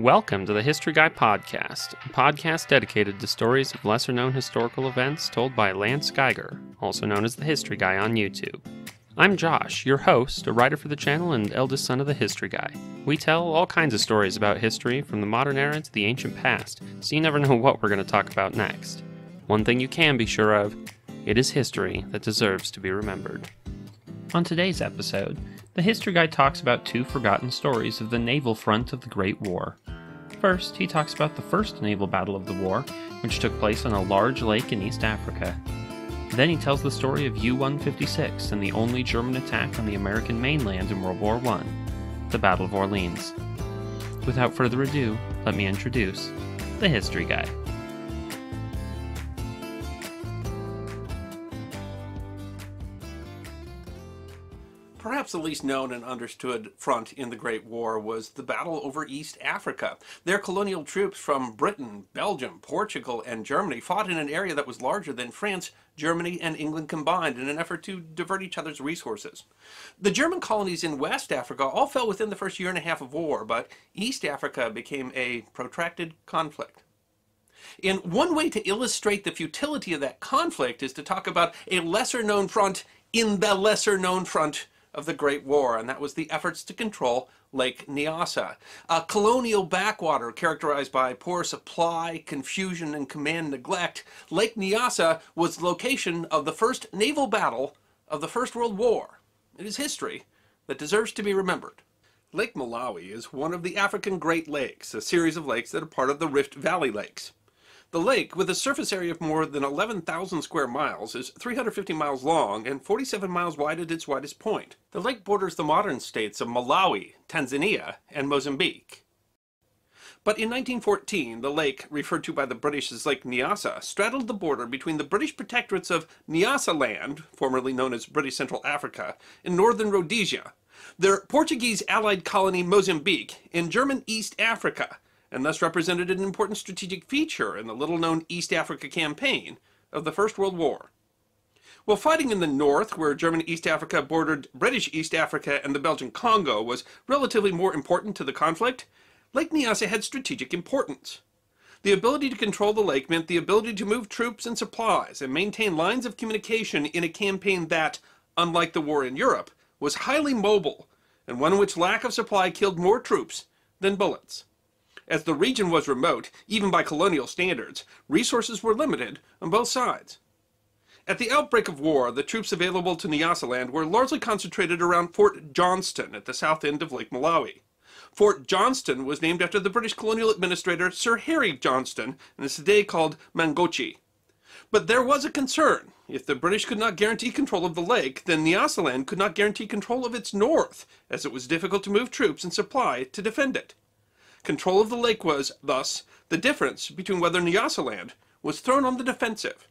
Welcome to the History Guy Podcast, a podcast dedicated to stories of lesser known historical events told by Lance Geiger, also known as the History Guy on YouTube. I'm Josh, your host, a writer for the channel and eldest son of the History Guy. We tell all kinds of stories about history, from the modern era to the ancient past, so you never know what we're going to talk about next. One thing you can be sure of it is history that deserves to be remembered. On today's episode, the History Guy talks about two forgotten stories of the naval front of the Great War. First, he talks about the first naval battle of the war, which took place on a large lake in East Africa. Then he tells the story of U 156 and the only German attack on the American mainland in World War I, the Battle of Orleans. Without further ado, let me introduce the History Guy. Perhaps the least known and understood front in the Great War was the battle over East Africa. Their colonial troops from Britain, Belgium, Portugal, and Germany fought in an area that was larger than France, Germany, and England combined in an effort to divert each other's resources. The German colonies in West Africa all fell within the first year and a half of war, but East Africa became a protracted conflict. And one way to illustrate the futility of that conflict is to talk about a lesser known front in the lesser known front of the Great War, and that was the efforts to control Lake Nyassa, a colonial backwater characterized by poor supply, confusion, and command neglect. Lake Nyassa was the location of the first naval battle of the First World War. It is history that deserves to be remembered. Lake Malawi is one of the African Great Lakes, a series of lakes that are part of the Rift Valley Lakes. The lake, with a surface area of more than 11,000 square miles, is 350 miles long and 47 miles wide at its widest point. The lake borders the modern states of Malawi, Tanzania, and Mozambique. But in 1914, the lake, referred to by the British as Lake Nyassa, straddled the border between the British protectorates of Nyasaland, formerly known as British Central Africa, and northern Rhodesia, their Portuguese allied colony Mozambique, and German East Africa, and thus represented an important strategic feature in the little-known East Africa campaign of the First World War. While fighting in the north, where German East Africa bordered British East Africa and the Belgian Congo was relatively more important to the conflict, Lake Nyasa had strategic importance. The ability to control the lake meant the ability to move troops and supplies and maintain lines of communication in a campaign that, unlike the war in Europe, was highly mobile, and one in which lack of supply killed more troops than bullets. As the region was remote, even by colonial standards, resources were limited on both sides. At the outbreak of war, the troops available to Nyasaland were largely concentrated around Fort Johnston at the south end of Lake Malawi. Fort Johnston was named after the British colonial administrator Sir Harry Johnston and is today called Mangochi. But there was a concern. If the British could not guarantee control of the lake, then Nyasaland could not guarantee control of its north, as it was difficult to move troops and supply to defend it. Control of the lake was, thus, the difference between whether Nyasaland was thrown on the defensive.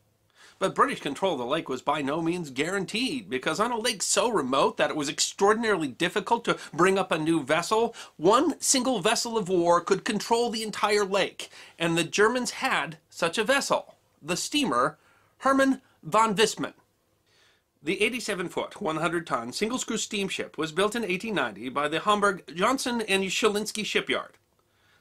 But British control of the lake was by no means guaranteed, because on a lake so remote that it was extraordinarily difficult to bring up a new vessel, one single vessel of war could control the entire lake, and the Germans had such a vessel, the steamer Hermann von Wissmann. The 87-foot, 100-ton single-screw steamship was built in 1890 by the Hamburg Johnson and Schmilinsky shipyard.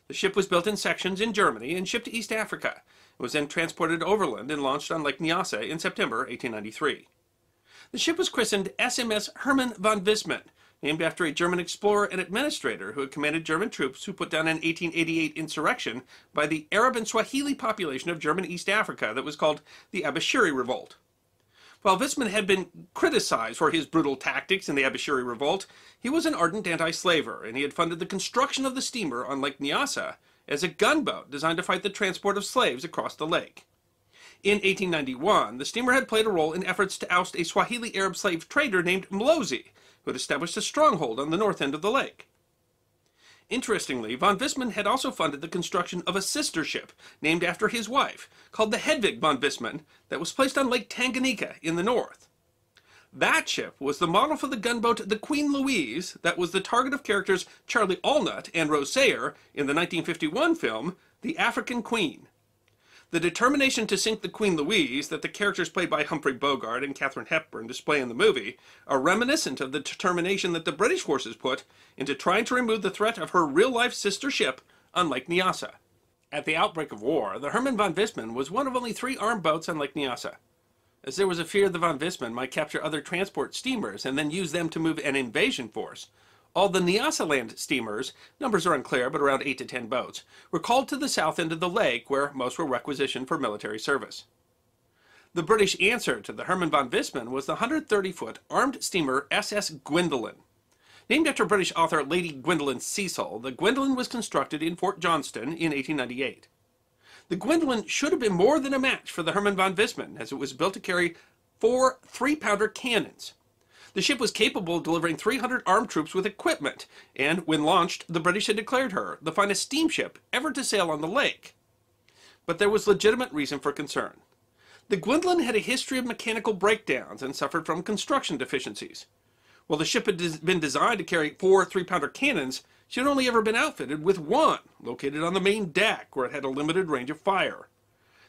The ship was built in sections in Germany and shipped to East Africa. It was then transported overland and launched on Lake Nyassa in September 1893. The ship was christened SMS Hermann von Wissmann, named after a German explorer and administrator who had commanded German troops who put down an 1888 insurrection by the Arab and Swahili population of German East Africa that was called the Abushiri Revolt. While Wissmann had been criticized for his brutal tactics in the Abushiri Revolt, he was an ardent anti-slaver, and he had funded the construction of the steamer on Lake Nyassa as a gunboat designed to fight the transport of slaves across the lake. In 1891, the steamer had played a role in efforts to oust a Swahili Arab slave trader named Mlozi, who had established a stronghold on the north end of the lake. Interestingly, von Wissmann had also funded the construction of a sister ship named after his wife, called the Hedwig von Wissmann, that was placed on Lake Tanganyika in the north. That ship was the model for the gunboat the Queen Louise that was the target of characters Charlie Allnutt and Rose Sayer in the 1951 film The African Queen. The determination to sink the Queen Louise that the characters played by Humphrey Bogart and Katharine Hepburn display in the movie are reminiscent of the determination that the British forces put into trying to remove the threat of her real-life sister ship on Lake Nyassa. At the outbreak of war, the Hermann von Wissmann was one of only three armed boats on Lake Nyassa. As there was a fear the von Wissmann might capture other transport steamers and then use them to move an invasion force, all the Nyasaland steamers, numbers are unclear but around 8 to 10 boats, were called to the south end of the lake where most were requisitioned for military service. The British answer to the Hermann von Wissmann was the 130-foot armed steamer SS Gwendolen. Named after British author Lady Gwendolen Cecil, the Gwendolen was constructed in Fort Johnston in 1898. The Gwendolen should have been more than a match for the Hermann von Wissmann, as it was built to carry four three-pounder cannons. The ship was capable of delivering 300 armed troops with equipment, and when launched, the British had declared her the finest steamship ever to sail on the lake. But there was legitimate reason for concern. The Gwendolen had a history of mechanical breakdowns and suffered from construction deficiencies. While the ship had des been designed to carry four three-pounder cannons, she had only ever been outfitted with one, located on the main deck, where it had a limited range of fire.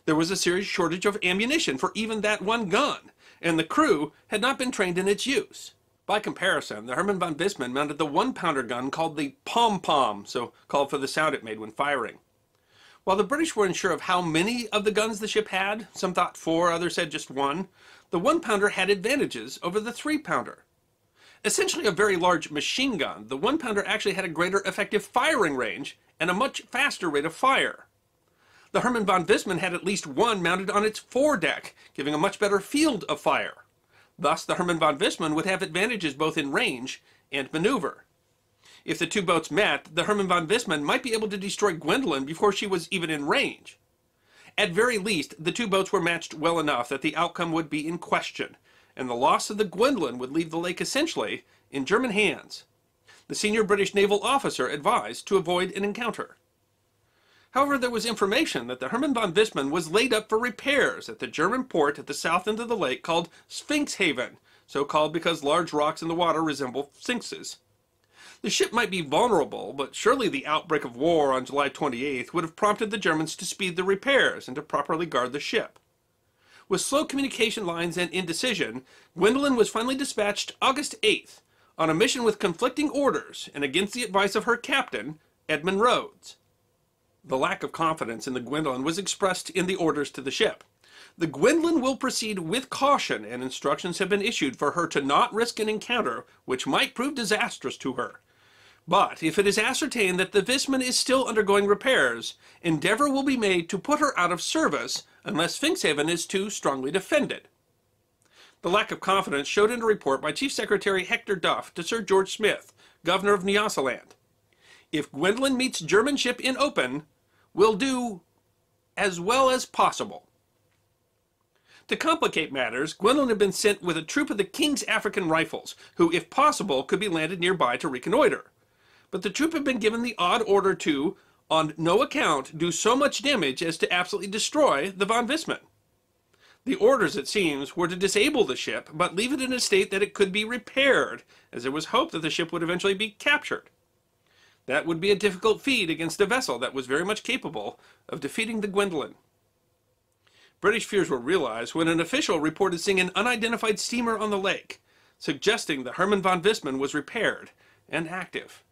There was a serious shortage of ammunition for even that one gun, and the crew had not been trained in its use. By comparison, the Hermann von Wissmann mounted the one-pounder gun called the pom-pom, so called for the sound it made when firing. While the British were unsure of how many of the guns the ship had, some thought four, others said just one, the one-pounder had advantages over the three-pounder. Essentially a very large machine gun, the one-pounder actually had a greater effective firing range and a much faster rate of fire. The Hermann von Wissmann had at least one mounted on its foredeck, giving a much better field of fire. Thus, the Hermann von Wissmann would have advantages both in range and maneuver. If the two boats met, the Hermann von Wissmann might be able to destroy Gwendolen before she was even in range. At very least, the two boats were matched well enough that the outcome would be in question, and the loss of the Gwendolen would leave the lake essentially in German hands. The senior British naval officer advised to avoid an encounter. However, there was information that the Hermann von Wissmann was laid up for repairs at the German port at the south end of the lake called Sphinxhaven, so called because large rocks in the water resemble sphinxes. The ship might be vulnerable, but surely the outbreak of war on July 28th would have prompted the Germans to speed the repairs and to properly guard the ship. With slow communication lines and indecision, Gwendolen was finally dispatched August 8th on a mission with conflicting orders and against the advice of her captain, Edmund Rhodes. The lack of confidence in the Gwendolen was expressed in the orders to the ship. The Gwendolen will proceed with caution, and instructions have been issued for her to not risk an encounter which might prove disastrous to her. But if it is ascertained that the Wissmann is still undergoing repairs, endeavor will be made to put her out of service unless Sphinxhaven is too strongly defended. The lack of confidence showed in a report by Chief Secretary Hector Duff to Sir George Smith, Governor of Nyasaland. If Gwendolen meets German ship in open, will do as well as possible. To complicate matters, Gwendolen had been sent with a troop of the King's African Rifles, who, if possible, could be landed nearby to reconnoiter but the troop had been given the odd order to, on no account, do so much damage as to absolutely destroy the von Wissmann. The orders, it seems, were to disable the ship, but leave it in a state that it could be repaired, as there was hope that the ship would eventually be captured. That would be a difficult feat against a vessel that was very much capable of defeating the Gwendolen. British fears were realized when an official reported seeing an unidentified steamer on the lake, suggesting the Hermann von Wissmann was repaired and active.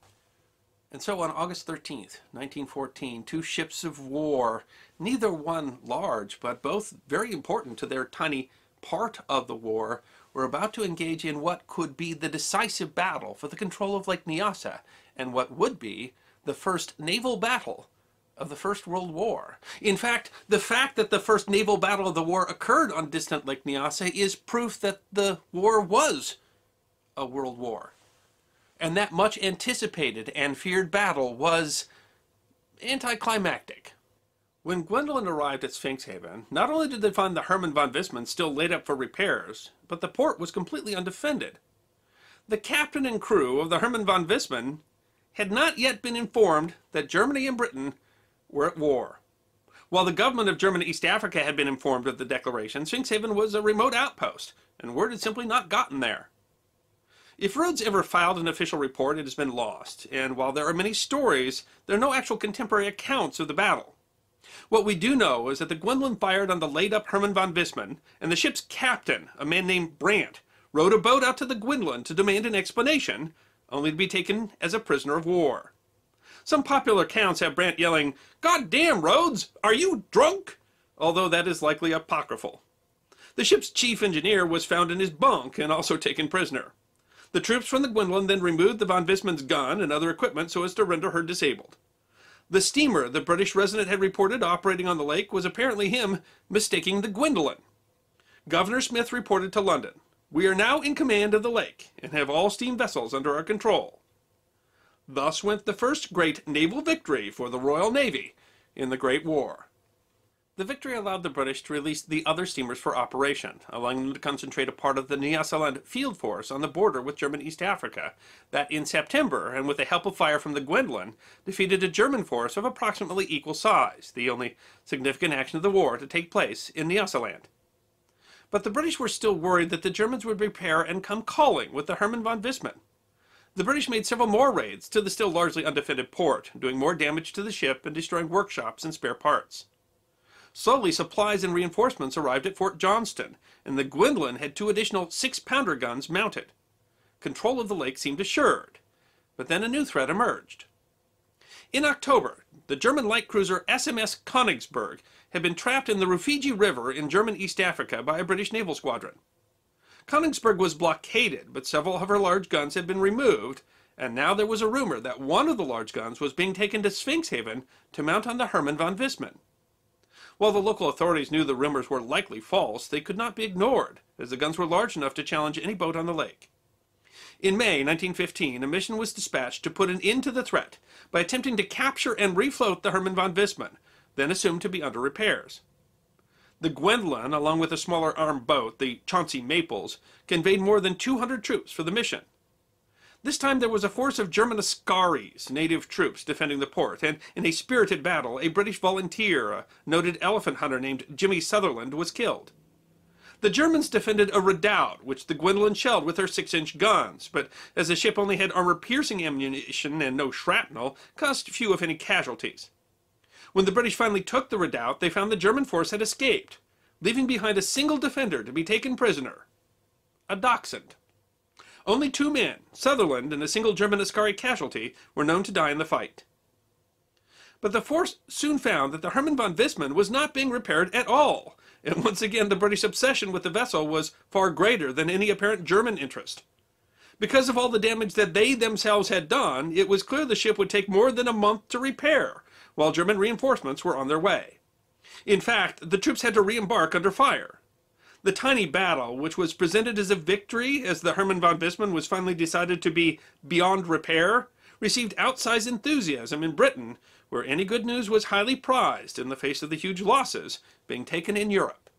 And so on August 13th, 1914, two ships of war, neither one large, but both very important to their tiny part of the war, were about to engage in what could be the decisive battle for the control of Lake Nyassa, and what would be the first naval battle of the First World War. In fact, the fact that the first naval battle of the war occurred on distant Lake Nyassa is proof that the war was a world war and that much anticipated and feared battle was anticlimactic. When Gwendolen arrived at Sphinxhaven, not only did they find the Hermann von Wissmann still laid up for repairs, but the port was completely undefended. The captain and crew of the Hermann von Wissmann had not yet been informed that Germany and Britain were at war. While the government of German East Africa had been informed of the declaration, Sphinxhaven was a remote outpost, and word had simply not gotten there. If Rhodes ever filed an official report, it has been lost, and while there are many stories, there are no actual contemporary accounts of the battle. What we do know is that the Gwendolen fired on the laid-up Hermann von Wissmann, and the ship's captain, a man named Brandt, rowed a boat out to the Gwendolen to demand an explanation, only to be taken as a prisoner of war. Some popular accounts have Brandt yelling, God damn, Rhodes, are you drunk? Although that is likely apocryphal. The ship's chief engineer was found in his bunk and also taken prisoner. The troops from the Gwendolen then removed the von Wissmann's gun and other equipment so as to render her disabled. The steamer the British resident had reported operating on the lake was apparently him mistaking the Gwendolen. Governor Smith reported to London, We are now in command of the lake and have all steam vessels under our control. Thus went the first great naval victory for the Royal Navy in the Great War. The victory allowed the British to release the other steamers for operation, allowing them to concentrate a part of the Nyasaland field force on the border with German East Africa, that in September, and with the help of fire from the Gwendolen, defeated a German force of approximately equal size, the only significant action of the war to take place in Nyasaland. But the British were still worried that the Germans would repair and come calling with the Hermann von Wissmann. The British made several more raids to the still largely undefended port, doing more damage to the ship and destroying workshops and spare parts. Slowly, supplies and reinforcements arrived at Fort Johnston, and the Gwendolen had two additional six-pounder guns mounted. Control of the lake seemed assured, but then a new threat emerged. In October, the German light cruiser SMS Königsberg had been trapped in the Rufiji River in German East Africa by a British naval squadron. Königsberg was blockaded, but several of her large guns had been removed, and now there was a rumor that one of the large guns was being taken to Sphinx Haven to mount on the Hermann von Wissmann. While the local authorities knew the rumors were likely false, they could not be ignored, as the guns were large enough to challenge any boat on the lake. In May 1915, a mission was dispatched to put an end to the threat by attempting to capture and refloat the Hermann von Wissmann, then assumed to be under repairs. The Gwendolen, along with a smaller armed boat, the Chauncey Maples, conveyed more than 200 troops for the mission. This time there was a force of German Askaris, native troops, defending the port, and in a spirited battle, a British volunteer, a noted elephant hunter named Jimmy Sutherland, was killed. The Germans defended a redoubt, which the Gwendolen shelled with her six-inch guns, but as the ship only had armor-piercing ammunition and no shrapnel, caused few if any casualties. When the British finally took the redoubt, they found the German force had escaped, leaving behind a single defender to be taken prisoner, a dachshund. Only two men, Sutherland and a single German Askari casualty, were known to die in the fight. But the force soon found that the Hermann von Wissmann was not being repaired at all, and once again the British obsession with the vessel was far greater than any apparent German interest. Because of all the damage that they themselves had done, it was clear the ship would take more than a month to repair, while German reinforcements were on their way. In fact, the troops had to re-embark under fire. The tiny battle, which was presented as a victory as the Hermann von Wissmann was finally decided to be beyond repair, received outsized enthusiasm in Britain, where any good news was highly prized in the face of the huge losses being taken in Europe.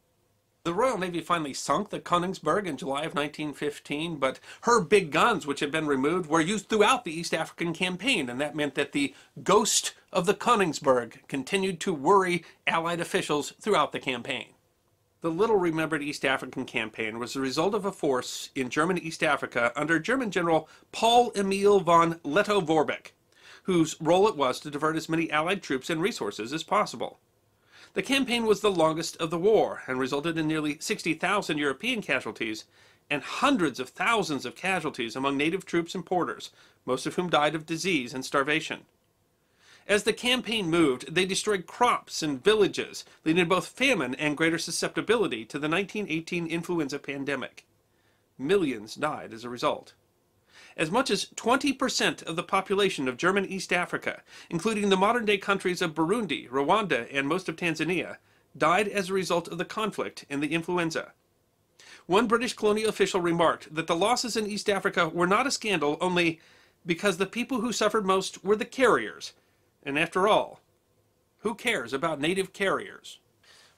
The Royal Navy finally sunk the Königsberg in July of 1915, but her big guns, which had been removed, were used throughout the East African campaign, and that meant that the ghost of the Königsberg continued to worry Allied officials throughout the campaign. The little remembered East African campaign was the result of a force in German East Africa under German General Paul Emil von Lettow-Vorbeck, whose role it was to divert as many Allied troops and resources as possible. The campaign was the longest of the war and resulted in nearly 60,000 European casualties and hundreds of thousands of casualties among native troops and porters, most of whom died of disease and starvation. As the campaign moved, they destroyed crops and villages, leading to both famine and greater susceptibility to the 1918 influenza pandemic. Millions died as a result. As much as 20% of the population of German East Africa, including the modern-day countries of Burundi, Rwanda, and most of Tanzania, died as a result of the conflict and the influenza. One British colonial official remarked that the losses in East Africa were not a scandal only because the people who suffered most were the carriers, and after all, who cares about native carriers?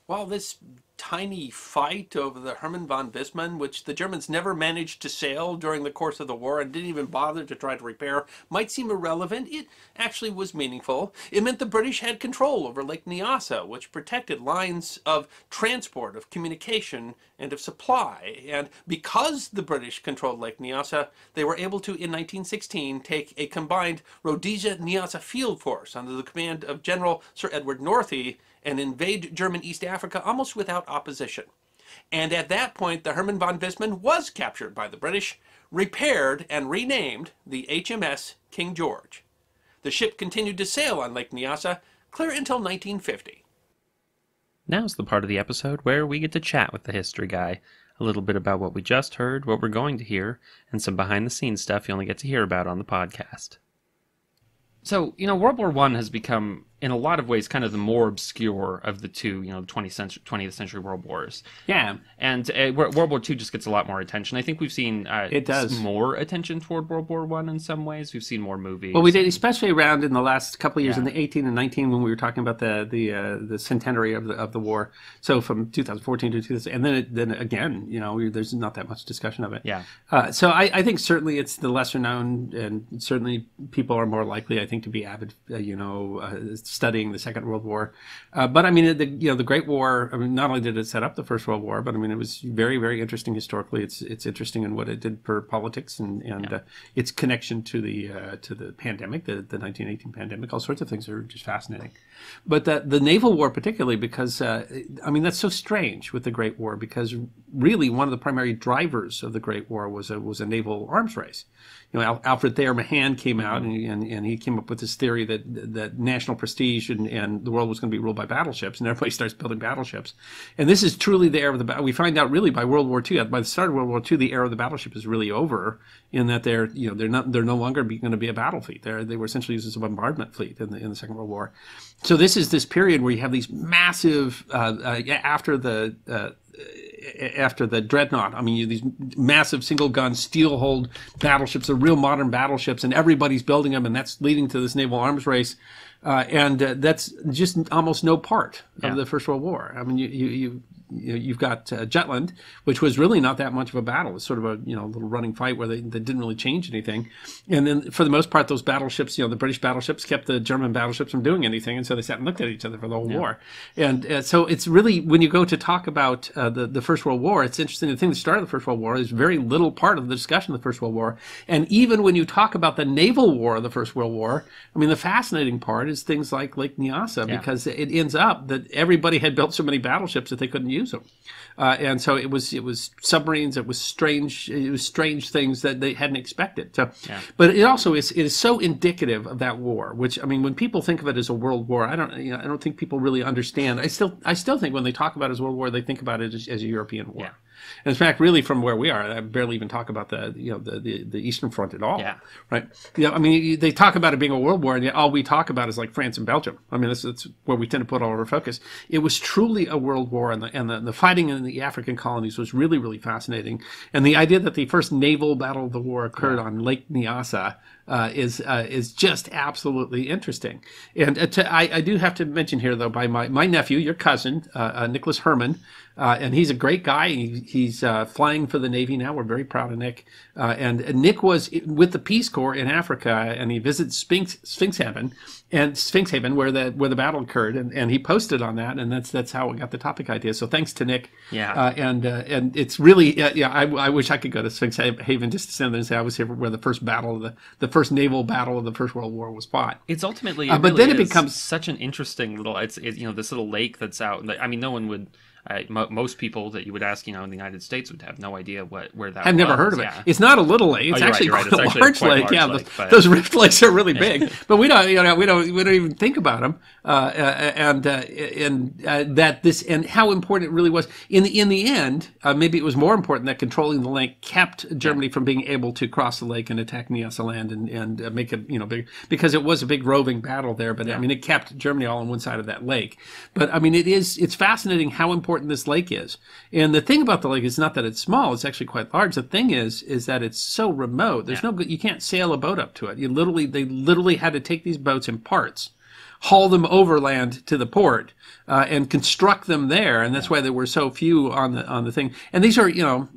While this tiny fight over the Hermann von Wissmann, which the Germans never managed to sail during the course of the war and didn't even bother to try to repair, might seem irrelevant, it actually was meaningful. It meant the British had control over Lake Nyassa, which protected lines of transport, of communication, and of supply. And because the British controlled Lake Nyassa, they were able to, in 1916, take a combined Rhodesia-Nyassa field force under the command of General Sir Edward Northey and invade German East Africa almost without opposition. And at that point, the Hermann von Wissmann was captured by the British, repaired, and renamed the HMS King George. The ship continued to sail on Lake Nyassa clear until 1950. Now's the part of the episode where we get to chat with the history guy. A little bit about what we just heard, what we're going to hear, and some behind the scenes stuff you only get to hear about on the podcast. So, you know, World War One has become in a lot of ways kind of the more obscure of the two, you know, 20th century, 20th century world wars. Yeah, And uh, World War II just gets a lot more attention. I think we've seen uh, It does. more attention toward World War One in some ways. We've seen more movies. well, we did especially around in the last couple of years Yeah. in the 18 and 19 when we were talking about the the uh, the centenary of the of the war. So from 2014 to 2000, and then it, then again, you know, we, there's not that much discussion of it. Yeah. Uh, so I, I think certainly it's the lesser known, and certainly people are more likely, I think, to be avid, uh, you know, uh, studying the Second World War. Uh, but I mean, the you know the Great War. I mean, not only did it set up the First World War, but I mean, it was very very interesting historically. It's it's interesting in what it did for politics and and uh, its connection to the uh, to the pandemic, the the 1918 pandemic. All sorts of things are just fascinating. But the the naval war particularly because uh, I mean that's so strange with the Great War because really one of the primary drivers of the Great War was a was a naval arms race. You know, Al- Alfred Thayer Mahan came out and, and, and he came up with this theory that that national prestige and, and the world was going to be ruled by battleships, and everybody starts building battleships. And this is truly the era of the battle. We find out really by World War II. By the start of World War II, the era of the battleship is really over. In that they're you know they're not they're no longer going to be a battle fleet. They're they were essentially used as a bombardment fleet in the in the Second World War. So this is this period where you have these massive uh, uh, after the uh, after the dreadnought. I mean, you these massive single gun steel hulled battleships, the real modern battleships, and everybody's building them, and that's leading to this naval arms race. Uh, and uh, that's just almost no part Yeah. of the First World War. I mean, you you, you you've got uh, Jutland, which was really not that much of a battle. It's sort of a you know little running fight where they, they didn't really change anything. And then for the most part, those battleships, you know, the British battleships kept the German battleships from doing anything, and so they sat and looked at each other for the whole war. And uh, so it's really when you go to talk about uh, the the First World War, it's interesting. The thing that started the First World War is very little part of the discussion of the First World War. And even when you talk about the naval war of the First World War, I mean, the fascinating part is things like Lake Nyassa Yeah. because it ends up that everybody had built so many battleships that they couldn't use them. Uh, and so it was it was submarines. It was strange. It was strange things that they hadn't expected. So, Yeah. but it also is it is so indicative of that war. Which I mean, when people think of it as a world war, I don't you know I don't think people really understand. I still I still think when they talk about it as world war, they think about it as, as a European war. Yeah. And in fact, really, from where we are, I barely even talk about the you know the, the, the Eastern Front at all. Yeah. Right. You know, I mean, they talk about it being a world war, and yet all we talk about is like France and Belgium. I mean, that's, that's where we tend to put all of our focus. It was truly a world war, and the and the, the fighting in the African colonies was really really fascinating. And the idea that the first naval battle of the war occurred on Lake Nyassa. Uh, is uh, is just absolutely interesting, and uh, to, I, I do have to mention here though by my, my nephew, your cousin, uh, uh, Nicholas Herman, uh, and he's a great guy. He, he's flying for the Navy now. We're very proud of Nick. And, Nick was with the Peace Corps in Africa, and he visits Sphinx, Sphinx Haven, and Sphinx Haven where the where the battle occurred, and, and he posted on that, and that's that's how we got the topic idea. So thanks to Nick. Yeah. Uh, and uh, and it's really yeah, yeah I, I wish I could go to Sphinx Haven just to stand there and say I was here where the first battle of the the first naval battle of the First World War was fought. It's ultimately, Uh, it but really then it becomes- such an interesting little. It's it, you know this little lake that's out. I mean, no one would. Uh, mo- most people that you would ask, you know, in the United States would have no idea what where that. I've never was, heard of it. yeah. It's not a little lake. It's you're right, actually right. quite It's a actually large quite lake. large yeah, lake, but- those rift lakes are really big, but we don't. You know, we don't. We don't even think about them. Uh, uh, and uh, and uh, that this and how important it really was in the in the end. Uh, maybe it was more important that controlling the lake kept Germany from being able to cross the lake and attack Nyassa land and and uh, make it you know big because it was a big roving battle there. But I mean, it kept Germany all on one side of that lake. But I mean, it is it's fascinating how important this lake is. And the thing about the lake is not that it's small; it's actually quite large. The thing is, is that it's so remote. There's no good. You can't sail a boat up to it. You literally, they literally had to take these boats in parts, haul them overland to the port, uh, and construct them there. And that's why there were so few on the on the thing. And these are, you know,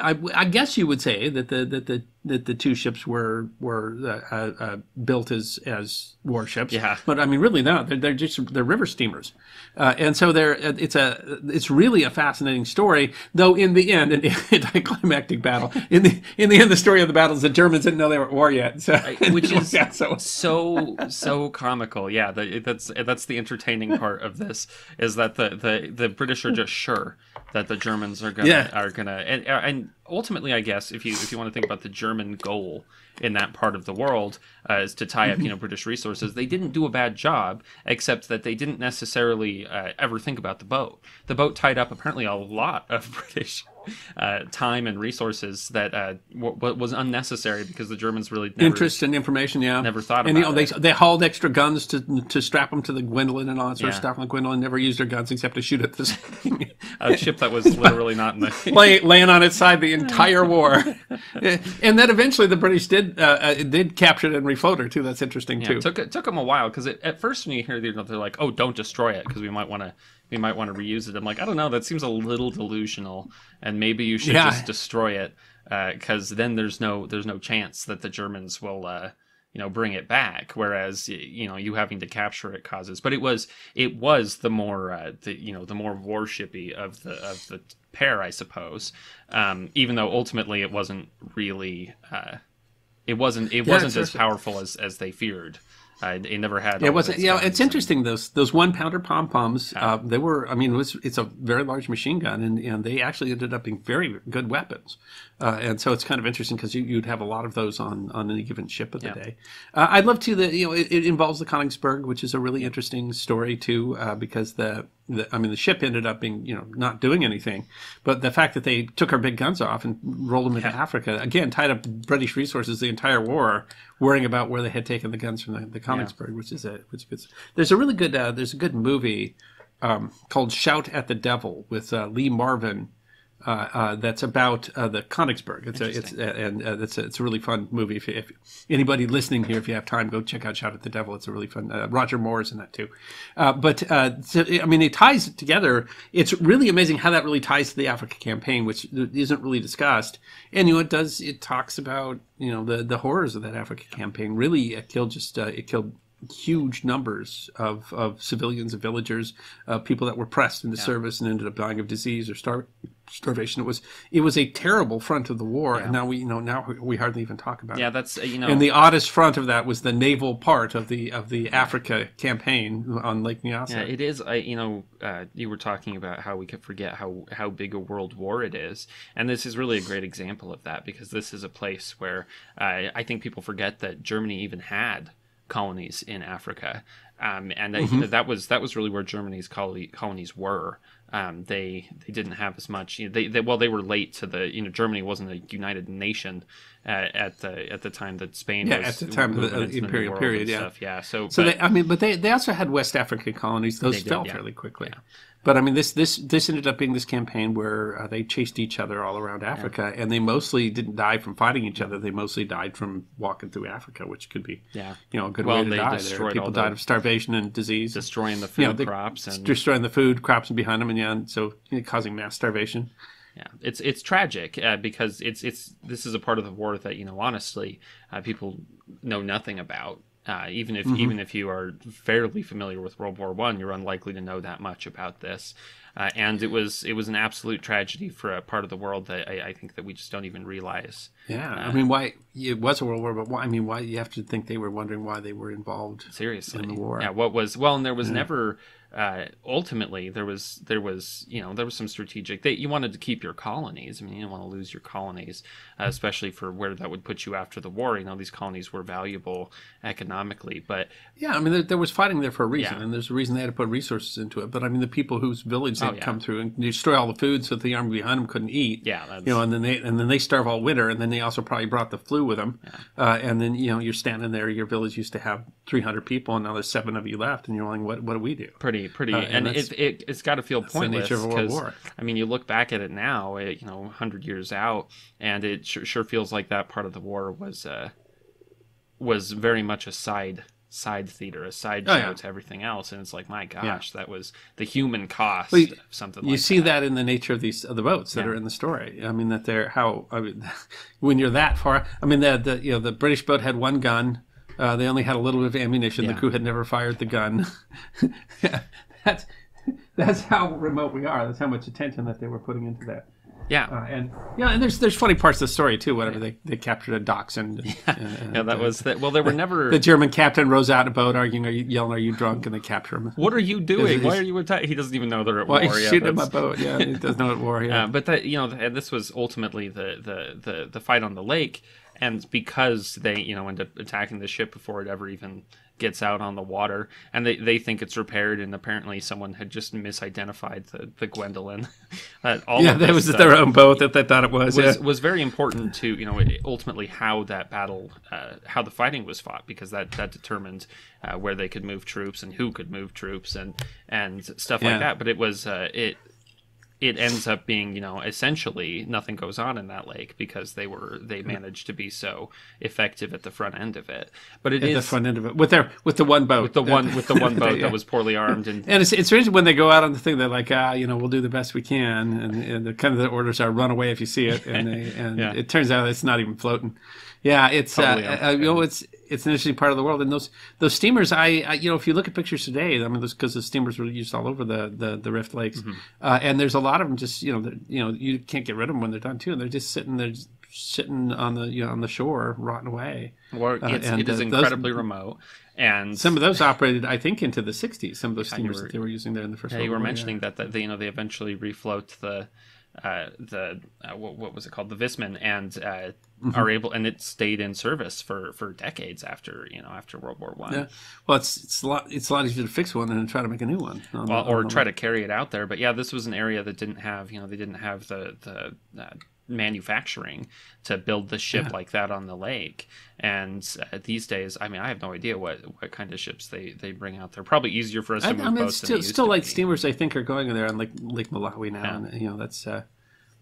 I, I guess you would say that the that the that the two ships were were uh, uh, built as as warships. Yeah. But I mean, really, no. They're, they're just they're river steamers, uh, and so they're it's a it's really a fascinating story. Though in the end, an anticlimactic battle. In the in the end, the story of the battle is the Germans didn't know they were at war yet. So which is so so so comical. Yeah, that's that's the entertaining part of this is that the, the, the British are just sure that the Germans are gonna Yeah. are gonna and, and ultimately, I guess, if you if you want to think about the German goal in that part of the world uh, is to tie up you know British resources, they didn't do a bad job, except that they didn't necessarily uh, ever think about the boat. The boat tied up apparently a lot of British uh, time and resources that uh, w- was unnecessary because the Germans really never, Interest and information, yeah. never thought and you know, they it. they hauled extra guns to to strap them to the Gwendolen and all that sort of Yeah. stuff. And Gwendolen never used her guns except to shoot at this a ship that was literally not in the. lay, laying on its side the entire war. and then eventually the British did uh, uh, did capture it and refloat her too. That's interesting Yeah, too. it took it took them a while because at first when you hear they're, they're like, "Oh, don't destroy it because we might want to we might want to reuse it." I'm like, I don't know, that seems a little delusional, and maybe you should Yeah. just destroy it because then there's no there's no chance that the Germans will. Uh, you know, bring it back. Whereas, you know, you having to capture it causes. But it was, it was the more, uh, the you know, the more warshipy of the of the pair, I suppose. Um, even though ultimately it wasn't really, uh, it wasn't, it Yeah, wasn't as powerful as as they feared. It never had. It wasn't. Yeah, it's interesting. Those those one pounder pom poms. Uh, they were. I mean, it was. It's a very large machine gun, and, and they actually ended up being very good weapons. Uh, and so it's kind of interesting because you, you'd have a lot of those on, on any given ship of the Yeah. day. Uh, I'd love to. The you know it, it involves the Königsberg, which is a really interesting story too, uh, because the, the I mean the ship ended up being you know not doing anything, but the fact that they took our big guns off and rolled them into Africa again tied up British resources the entire war, worrying about where they had taken the guns from the, the Königsberg, which is a which is there's a really good uh, there's a good movie um, called Shout at the Devil with uh, Lee Marvin. Uh, uh, that's about uh, the Königsberg. It's a, it's and uh, it's a, it's a really fun movie. If, if anybody listening here, if you have time, go check out Shout at the Devil. It's a really fun. Uh, Roger Moore's in that too. Uh, but uh, so, I mean, it ties it together. It's really amazing how that really ties to the Africa campaign, which isn't really discussed. And you know, it does. It talks about you know the the horrors of that Africa campaign. Really, it killed just uh, it killed huge numbers of, of civilians and villagers, uh, people that were pressed into service and ended up dying of disease or star- starvation. It was it was a terrible front of the war, and now we you know now we hardly even talk about Yeah, it. that's uh, you know. And the oddest front of that was the naval part of the of the Africa campaign on Lake Nyassa. Yeah, it is. I, you know, uh, you were talking about how we could forget how how big a world war it is, and this is really a great example of that because this is a place where uh, I think people forget that Germany even had colonies in Africa, um, and that, know, that was that was really where Germany's colony, colonies were. Um, they they didn't have as much. You know, they, they well they were late to the you know Germany wasn't a united nation uh, at the at the time that Spain Yeah, was at the time of the- the imperial period, yeah. stuff. yeah. So So but- they, I mean, but they, they also had West African colonies. Those did, fell yeah. fairly quickly. But I mean, this this this ended up being this campaign where uh, they chased each other all around Africa, and they mostly didn't die from fighting each other. They mostly died from walking through Africa, which could be, Yeah. you know, a good Well, way to they die. There. People the- died of starvation and disease, destroying the food you know, they- crops and destroying the food crops and behind them, and yeah, and so you know, causing mass starvation. yeah it's it's tragic uh, because it's it's this is a part of the war that you know honestly uh, people know nothing about uh, even if even if you are fairly familiar with World War One, you're unlikely to know that much about this. Uh, and it was it was an absolute tragedy for a part of the world that I, I think that we just don't even realize. Yeah, I mean, why it was a world war, but why? I mean, why you have to think they were wondering why they were involved. seriously in the war. yeah what was well and there was never uh ultimately there was there was you know there was some strategic that you wanted to keep your colonies i mean you didn't want to lose your colonies uh, especially for where that would put you after the war you know these colonies were valuable economically but Yeah, I mean, there, there was fighting there for a reason, Yeah. and there's a reason they had to put resources into it. But I mean, the people whose village they'd Oh, yeah. come through and destroy all the food so that the army behind them couldn't eat. yeah that's, You know, and then they and then they starve all winter, and then they also probably brought the flu with them. Uh, and then you know you're standing there. Your village used to have 300 people, and now there's seven of you left, and you're like, what What do we do? pretty pretty Uh, and and it, it it's got to feel pointless nature of a world 'cause, war. i mean you look back at it now it, you know 100 years out and it sure, sure feels like that part of the war was uh was very much a side side theater a side show Oh, yeah. to everything else and it's like my gosh that was the human cost Well, you- of something You like see that. in the nature of these of the boats that Yeah. are in the story. I mean, that they're how I mean, when you're that far. I mean, the, the you know the British boat had one gun. Uh, they only had a little bit of ammunition. The crew had never fired the gun. that's that's how remote we are. That's how much attention that they were putting into that. Yeah. Uh, and yeah, and there's there's funny parts of the story too. Whatever they, they captured a dachshund. And, and, yeah, that uh, was that. Well, there were never. the German captain rows out a boat, arguing, "Are you yelling? Are you drunk?" And they capture him. what are you doing? Why are you attacking? He doesn't even know they're at Well, war. Yeah, shooting at my boat. Yeah, he doesn't know what war. Yeah, Uh, but that you know, and this was ultimately the, the the the fight on the lake, and because they you know end up attacking the ship before it ever even gets out on the water, and they, they think it's repaired, and apparently someone had just misidentified the the Gwendolen. that all yeah, that was their own boat that they thought it was. was yeah. was very important to you know ultimately how that battle uh, how the fighting was fought because that that determined uh, where they could move troops and who could move troops and and stuff Yeah. like that but it was uh, it it ends up being you know essentially nothing goes on in that lake because they were they managed to be so effective at the front end of it but it at is the front end of it with their with the one boat. with the one with the one boat Yeah. that was poorly armed and And it's, it's strange when they go out on the thing. They're like, ah, you know, we'll do the best we can, and, and the kind of the orders are run away if you see it, and they, and Yeah. it turns out it's not even floating. Yeah, it's Totally uh, uh, you know it's it's an interesting part of the world, and those those steamers. I, I you know if you look at pictures today, I mean, because the steamers were used all over the the, the Rift Lakes, Mm-hmm. uh, and there's a lot of them. Just you know, you know, you can't get rid of them when they're done too, and they're just sitting there, just sitting on the you know on the shore, rotting away. or it's, and, it is uh, those- incredibly remote and Some of those operated, I think, into the '60s. Some of those steamers were- that they were using there in the first. Yeah, World you were War, mentioning that, that they, you know they eventually refloat the uh, the uh, what, what was it called the Wissmann and uh, Mm-hmm. are able and it stayed in service for for decades after you know after World War One. Yeah. Well, it's it's a lot it's a lot easier to fix one than to try to make a new one. on Well, the- or on try to carry it out there, but yeah, this was an area that didn't have you know they didn't have the the uh, manufacturing to build the ship Yeah. like that on the lake. And uh, these days, I mean, I have no idea what what kind of ships they they bring out there. Probably easier for us to I, move I mean, boats still still like be. steamers. I think are going there on Lake Lake Malawi now, Yeah. and you know that's. Uh,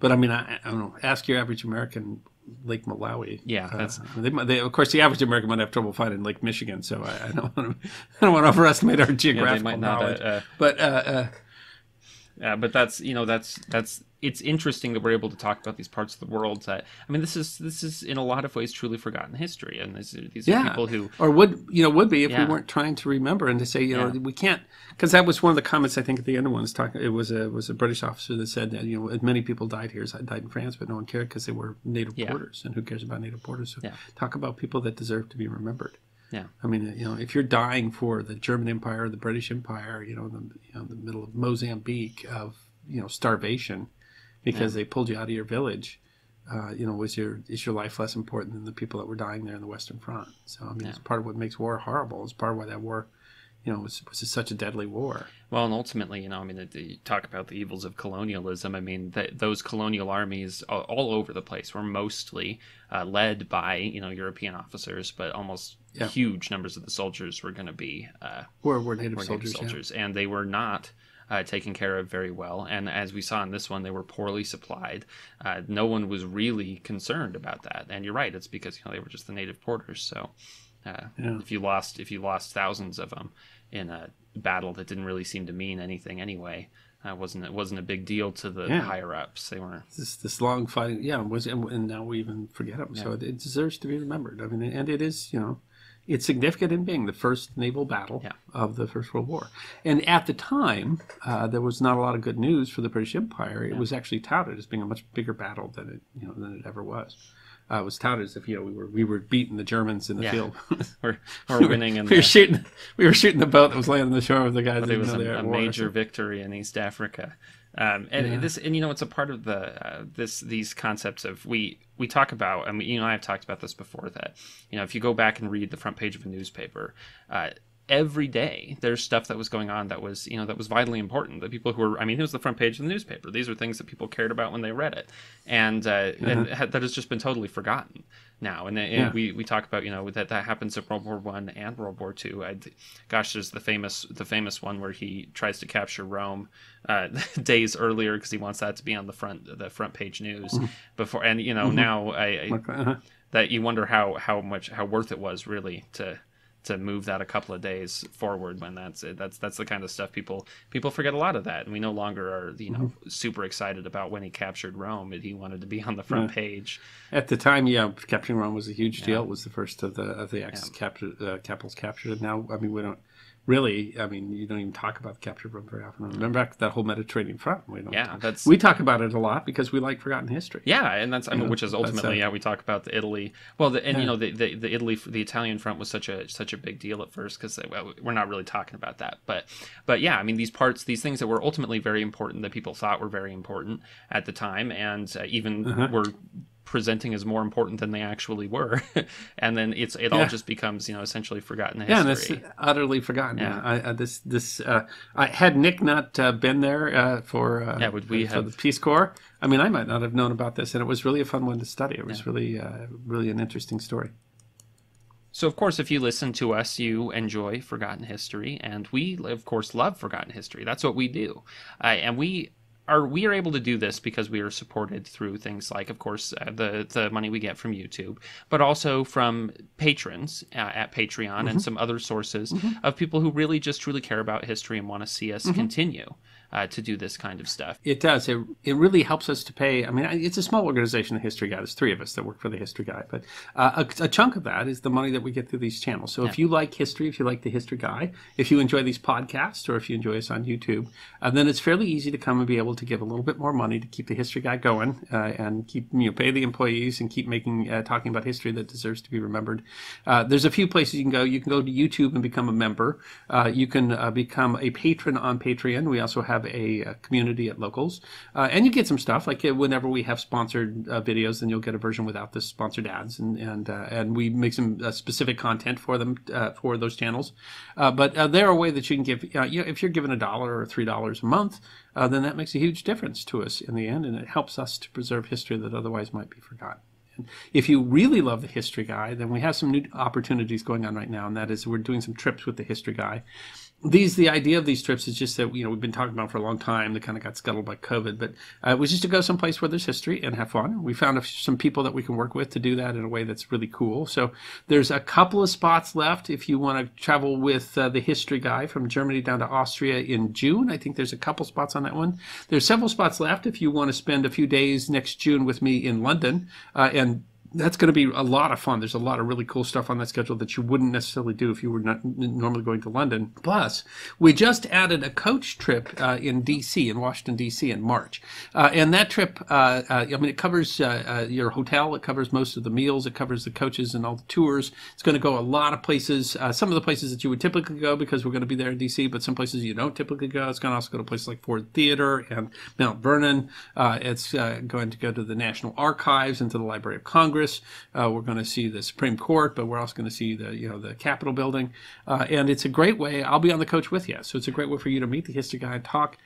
but I mean, I, I don't know. Ask your average American Lake Malawi. Yeah, Uh, they, they, of course the average American might have trouble finding Lake Michigan, so I, I don't want to I don't want to overestimate our Yeah, geographical might not. knowledge. Uh, uh, but uh, uh, Yeah, but that's you know that's that's it's interesting that we're able to talk about these parts of the world that I mean this is this is in a lot of ways truly forgotten history and this, these are yeah, people who or would you know would be if Yeah. we weren't trying to remember and to say you know Yeah. we can't because that was one of the comments I think at the end of one was talking. It was a was a British officer that said that you know many people died here, died in France, but no one cared because they were native Yeah. borders, and who cares about native borders? So Yeah. talk about people that deserve to be remembered. Yeah I mean, you know, if you're dying for the German Empire, the British Empire, you know, in the you know, the middle of Mozambique of you know starvation because they pulled you out of your village, uh, you know, was your is your life less important than the people that were dying there in the Western Front? So I mean, it's part of what makes war horrible. It's part of why that war, you know, was was such a deadly war. well and ultimately you know I mean you talk about the evils of colonialism I mean th- those colonial armies all, over the place were mostly uh, led by you know European officers but almost Yeah. huge numbers of the soldiers were going to be uh, Were were native were soldiers? native yeah. and they were not uh, taken care of very well. And as we saw in this one, they were poorly supplied. Uh, no one was really concerned about that. And you're right; it's because you know they were just the native porters. So uh, Yeah. if you lost if you lost thousands of them in a battle that didn't really seem to mean anything anyway, uh, wasn't it wasn't a big deal to the Yeah. higher ups. They weren't. This this long fighting, yeah, was and, and now we even forget them. So it, it deserves to be remembered. I mean, and it is, you know, it's significant in being the first naval battle Yeah. of the First World War. And at the time, uh, there was not a lot of good news for the British Empire. It was actually touted as being a much bigger battle than it, you know, than it ever was. Uh, it was touted as if you know we were we were beating the Germans in the Yeah. field. We're, we're winning in we were the, shooting we were shooting the boat that was laying on the shore with the guys. but it was didn't know they a, a major victory in East Africa. Um, and this, and you know, it's a part of the uh, this these concepts of we we talk about, and we, you know, I've talked about this before that you know, if you go back and read the front page of a newspaper. Uh, Every day, there's stuff that was going on that was, you know, that was vitally important. The people who were, I mean, it was the front page of the newspaper. These are things that people cared about when they read it, and uh, and ha- that has just been totally forgotten now. And, and Yeah. we, we talk about, you know, that that happens in World War One and World War Two. Gosh, there's the famous the famous one where he tries to capture Rome uh, days earlier because he wants that to be on the front the front page news before. And you know, now I, I Uh-huh. that you wonder how how much how worth it was really to to move that a couple of days forward when that's it. That's that's the kind of stuff people people forget a lot of that, and we no longer are you know super excited about when he captured Rome and he wanted to be on the front page. At the time, yeah, capturing Rome was a huge deal. It was the first of the of the ex captured uh, capitals captured. And now, I mean, we don't really, I mean, you don't even talk about the capture of Rome very often. Remember back that whole Mediterranean front? We don't Yeah, talk- that's- we talk about it a lot because we like forgotten history. Yeah, and that's I mean, know, which is ultimately uh, yeah. We talk about the Italy. Well, the, and Yeah. you know the, the the Italy the Italian front was such a such a big deal at first because well, we're not really talking about that. But but yeah, I mean these parts, these things that were ultimately very important that people thought were very important at the time, and uh, even Uh-huh. were presenting as more important than they actually were, and then it's it all just becomes you know essentially forgotten history. Yeah, and it's utterly forgotten. Yeah. Yeah, I, I, this this uh, I, had Nick not uh, been there uh, for uh, Yeah, would we for have- the Peace Corps? I mean, I might not have known about this, and it was really a fun one to study. It was really uh, really an interesting story. So, of course, if you listen to us, you enjoy Forgotten History, and we, of course, love Forgotten History. That's what we do, uh, and we are we are able to do this because we are supported through things like, of course, uh, the the money we get from YouTube, but also from patrons uh, at Patreon and some other sources of people who really just truly care about history and want to see us continue uh, to do this kind of stuff. It does. It, it really helps us to pay. I mean, it's a small organization, the History Guy. There's three of us that work for the History Guy, but uh, a, a chunk of that is the money that we get through these channels. So if you like history, if you like the History Guy, if you enjoy these podcasts, or if you enjoy us on YouTube, uh, then it's fairly easy to come and be able to give a little bit more money to keep the History Guy going uh, and keep you know pay the employees and keep making uh, talking about history that deserves to be remembered. Uh, there's a few places you can go. You can go to YouTube and become a member. Uh, you can uh, become a patron on Patreon. We also have a, uh community at Locals, uh, and you get some stuff like uh, whenever we have sponsored uh, videos, then you'll get a version without the sponsored ads, and and uh, and we make some uh, specific content for them for those channels. But uh, they're a way that you can give. You know, if you're given a dollar or three dollars a month, then that makes a huge difference to us in the end, and it helps us to preserve history that otherwise might be forgotten. If you really love the History Guy, then we have some new opportunities going on right now, and that is we're doing some trips with the History Guy. These, the idea of these trips is just that you know we've been talking about for a long time. They kind of got scuttled by COVID, but uh, it was just to go someplace where there's history and have fun. We found some people that we can work with to do that in a way that's really cool. So there's a couple of spots left if you want to travel with uh, the History Guy from Germany down to Austria in June. I think there's a couple spots on that one. There's several spots left if you want to spend a few days next June with me in London, uh, and that's going to be a lot of fun. There's a lot of really cool stuff on that schedule that you wouldn't necessarily do if you were not normally going to London. Plus, we just added a coach trip uh, in D.C. in Washington D.C. in March, uh, and that trip, uh, uh, I mean, it covers uh, uh, your hotel, it covers most of the meals, it covers the coaches and all the tours. It's going to go a lot of places. Some of the places that you would typically go because we're going to be there in D.C., but some places you don't typically go. It's going to also go to places like Ford Theater and Mount Vernon. It's going to go to the National Archives and to the Library of Congress. Uh, we're going to see the Supreme Court, but we're also going to see the you know the Capitol building, uh, and it's a great way. I'll be on the coach with you, so it's a great way for you to meet the history guy and talk.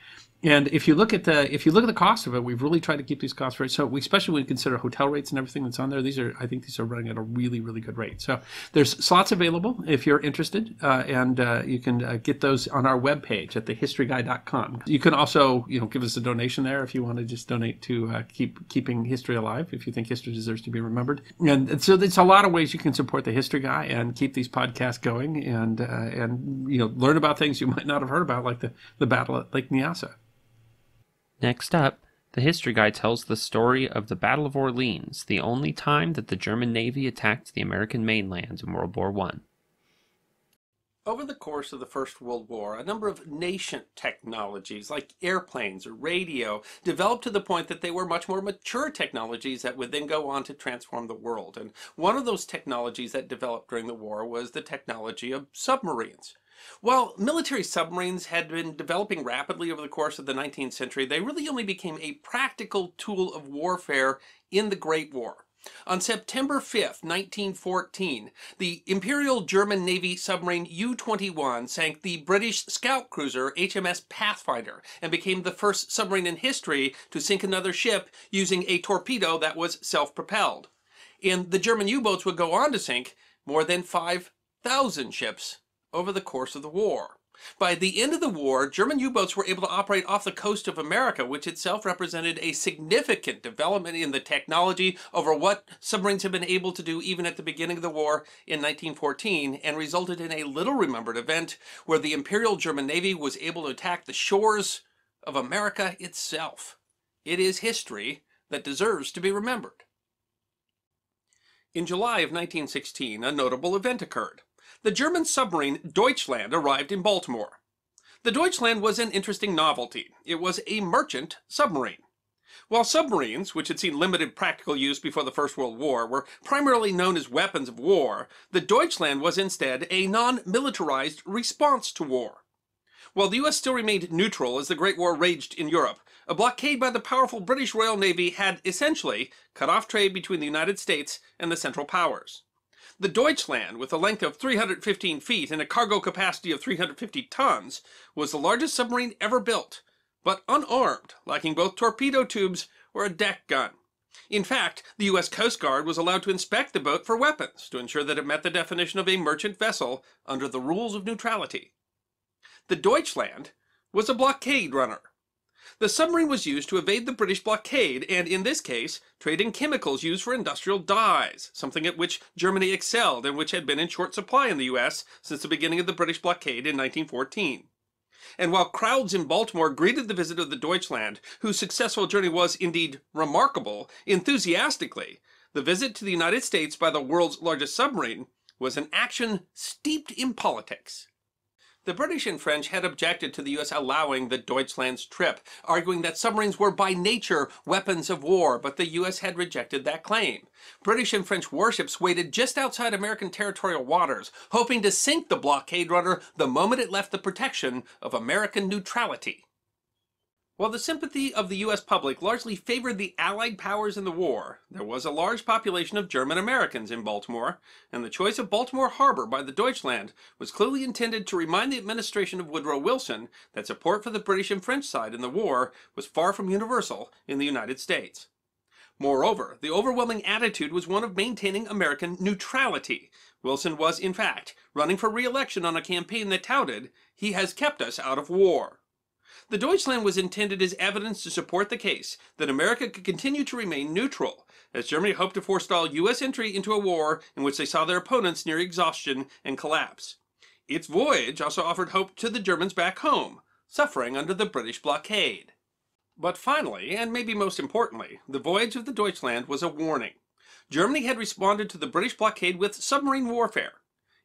And if you look at the if you look at the cost of it, we've really tried to keep these costs right. So we, especially when you consider hotel rates and everything that's on there, these are I think these are running at a really really good rate. So there's slots available if you're interested, uh, and uh, you can uh, get those on our webpage at thehistoryguy.com. You can also you know give us a donation there if you want to just donate to uh, keep keeping history alive. If you think history deserves to be remembered, and, and so there's a lot of ways you can support the history guy and keep these podcasts going, and uh, and you know learn about things you might not have heard about, like the the battle at Lake Nyassa. Next up, the history guy tells the story of the Battle of Orleans, the only time that the German Navy attacked the American mainland in World War One. Over the course of the First World War, a number of nascent technologies like airplanes or radio developed to the point that they were much more mature technologies that would then go on to transform the world. And one of those technologies that developed during the war was the technology of submarines. While military submarines had been developing rapidly over the course of the 19th century, they really only became a practical tool of warfare in the Great War. On September 5th, 1914, the Imperial German Navy submarine U-21 sank the British scout cruiser HMS Pathfinder and became the first submarine in history to sink another ship using a torpedo that was self-propelled. And the German U-boats would go on to sink more than 5,000 ships over the course of the war. By the end of the war, German U-boats were able to operate off the coast of America, which itself represented a significant development in the technology over what submarines had been able to do even at the beginning of the war in 1914, and resulted in a little remembered event where the Imperial German Navy was able to attack the shores of America itself. It is history that deserves to be remembered. In July of 1916, a notable event occurred. The German submarine Deutschland arrived in Baltimore. The Deutschland was an interesting novelty. It was a merchant submarine. While submarines, which had seen limited practical use before the First World War, were primarily known as weapons of war, the Deutschland was instead a non-militarized response to war. While the U.S. still remained neutral as the Great War raged in Europe, a blockade by the powerful British Royal Navy had essentially cut off trade between the United States and the Central Powers. The Deutschland, with a length of 315 feet and a cargo capacity of 350 tons, was the largest submarine ever built, but unarmed, lacking both torpedo tubes or a deck gun. In fact, the U.S. Coast Guard was allowed to inspect the boat for weapons to ensure that it met the definition of a merchant vessel under the rules of neutrality. The Deutschland was a blockade runner. The submarine was used to evade the British blockade and, in this case, trade in chemicals used for industrial dyes, something at which Germany excelled and which had been in short supply in the U.S. since the beginning of the British blockade in 1914. And while crowds in Baltimore greeted the visit of the Deutschland, whose successful journey was indeed remarkable, enthusiastically, the visit to the United States by the world's largest submarine was an action steeped in politics. The British and French had objected to the U.S. allowing the Deutschland's trip, arguing that submarines were by nature weapons of war, but the U.S. had rejected that claim. British and French warships waited just outside American territorial waters, hoping to sink the blockade runner the moment it left the protection of American neutrality. While the sympathy of the U.S. public largely favored the Allied powers in the war, there was a large population of German Americans in Baltimore, and the choice of Baltimore Harbor by the Deutschland was clearly intended to remind the administration of Woodrow Wilson that support for the British and French side in the war was far from universal in the United States. Moreover, the overwhelming attitude was one of maintaining American neutrality. Wilson was, in fact, running for re-election on a campaign that touted, he has kept us out of war. The Deutschland was intended as evidence to support the case that America could continue to remain neutral, as Germany hoped to forestall U.S. entry into a war in which they saw their opponents near exhaustion and collapse. Its voyage also offered hope to the Germans back home, suffering under the British blockade. But finally, and maybe most importantly, the voyage of the Deutschland was a warning. Germany had responded to the British blockade with submarine warfare,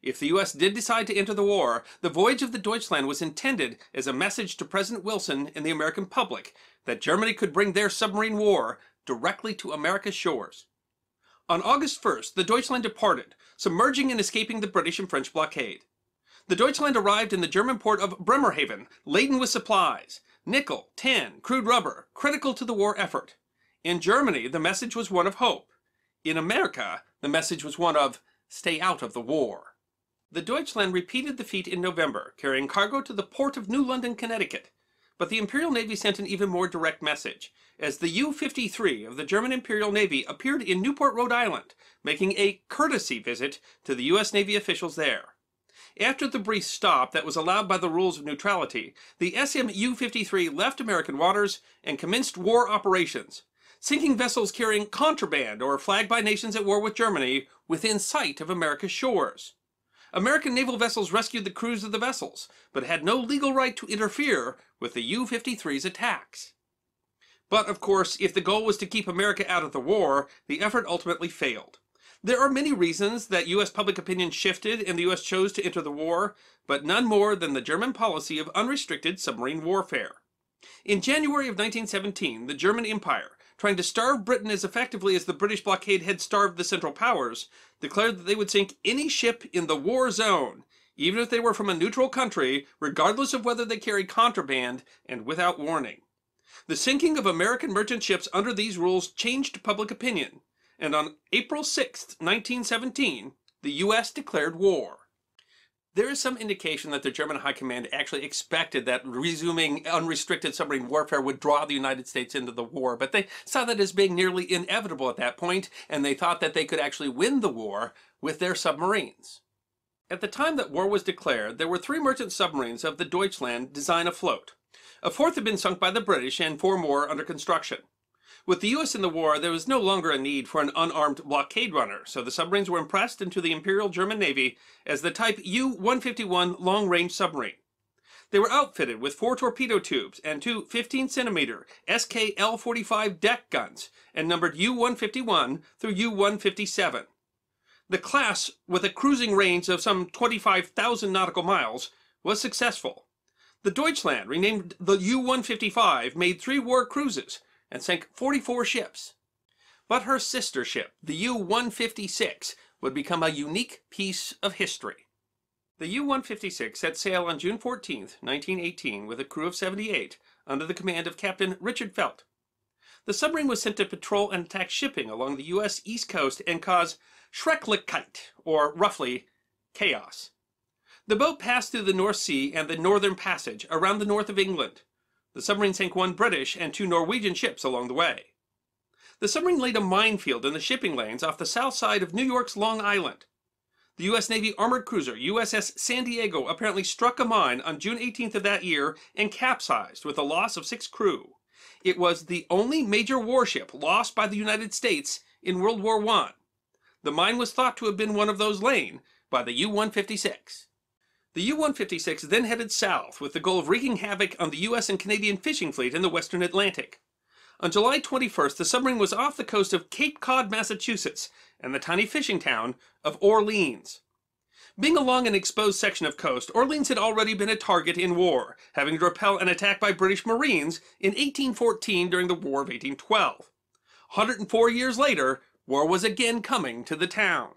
if the U.S. did decide to enter the war, the voyage of the Deutschland was intended as a message to President Wilson and the American public that Germany could bring their submarine war directly to America's shores. On August 1st, the Deutschland departed, submerging and escaping the British and French blockade. The Deutschland arrived in the German port of Bremerhaven, laden with supplies, nickel, tin, crude rubber, critical to the war effort. In Germany, the message was one of hope. In America, the message was one of stay out of the war. The Deutschland repeated the feat in November, carrying cargo to the port of New London, Connecticut. But the Imperial Navy sent an even more direct message, as the U-53 of the German Imperial Navy appeared in Newport, Rhode Island, making a courtesy visit to the U.S. Navy officials there. After the brief stop that was allowed by the rules of neutrality, the SM U-53 left American waters and commenced war operations, sinking vessels carrying contraband or flagged by nations at war with Germany within sight of America's shores. American naval vessels rescued the crews of the vessels, but had no legal right to interfere with the U-53's attacks. But, of course, if the goal was to keep America out of the war, the effort ultimately failed. There are many reasons that U.S. public opinion shifted and the U.S. chose to enter the war, but none more than the German policy of unrestricted submarine warfare. In January of 1917, the German Empire, trying to starve Britain as effectively as the British blockade had starved the Central Powers, declared that they would sink any ship in the war zone, even if they were from a neutral country, regardless of whether they carried contraband and without warning. The sinking of American merchant ships under these rules changed public opinion, and on April 6, 1917, the U.S. declared war. There is some indication that the German High Command actually expected that resuming unrestricted submarine warfare would draw the United States into the war, but they saw that as being nearly inevitable at that point, and they thought that they could actually win the war with their submarines. At the time that war was declared, there were three merchant submarines of the Deutschland design afloat. A fourth had been sunk by the British and four more under construction. With the U.S. in the war, there was no longer a need for an unarmed blockade runner, so the submarines were impressed into the Imperial German Navy as the type U-151 long-range submarine. They were outfitted with four torpedo tubes and two 15-centimeter SK-L-45 deck guns and numbered U-151 through U-157. The class, with a cruising range of some 25,000 nautical miles, was successful. The Deutschland, renamed the U-155, made three war cruises and sank 44 ships. But her sister ship, the U-156, would become a unique piece of history. The U-156 set sail on June 14, 1918, with a crew of 78, under the command of Captain Richard Feldt. The submarine was sent to patrol and attack shipping along the U.S. East Coast and cause Schrecklichkeit, or roughly, chaos. The boat passed through the North Sea and the Northern Passage around the north of England. The submarine sank one British and two Norwegian ships along the way. The submarine laid a minefield in the shipping lanes off the south side of New York's Long Island. The U.S. Navy armored cruiser USS San Diego apparently struck a mine on June 18th of that year and capsized with a loss of six crew. It was the only major warship lost by the United States in World War I. The mine was thought to have been one of those laid by the U-156. The U-156 then headed south with the goal of wreaking havoc on the U.S. and Canadian fishing fleet in the western Atlantic. On July 21st, the submarine was off the coast of Cape Cod, Massachusetts, and the tiny fishing town of Orleans. Being along an exposed section of coast, Orleans had already been a target in war, having to repel an attack by British Marines in 1814 during the War of 1812. 104 years later, war was again coming to the town.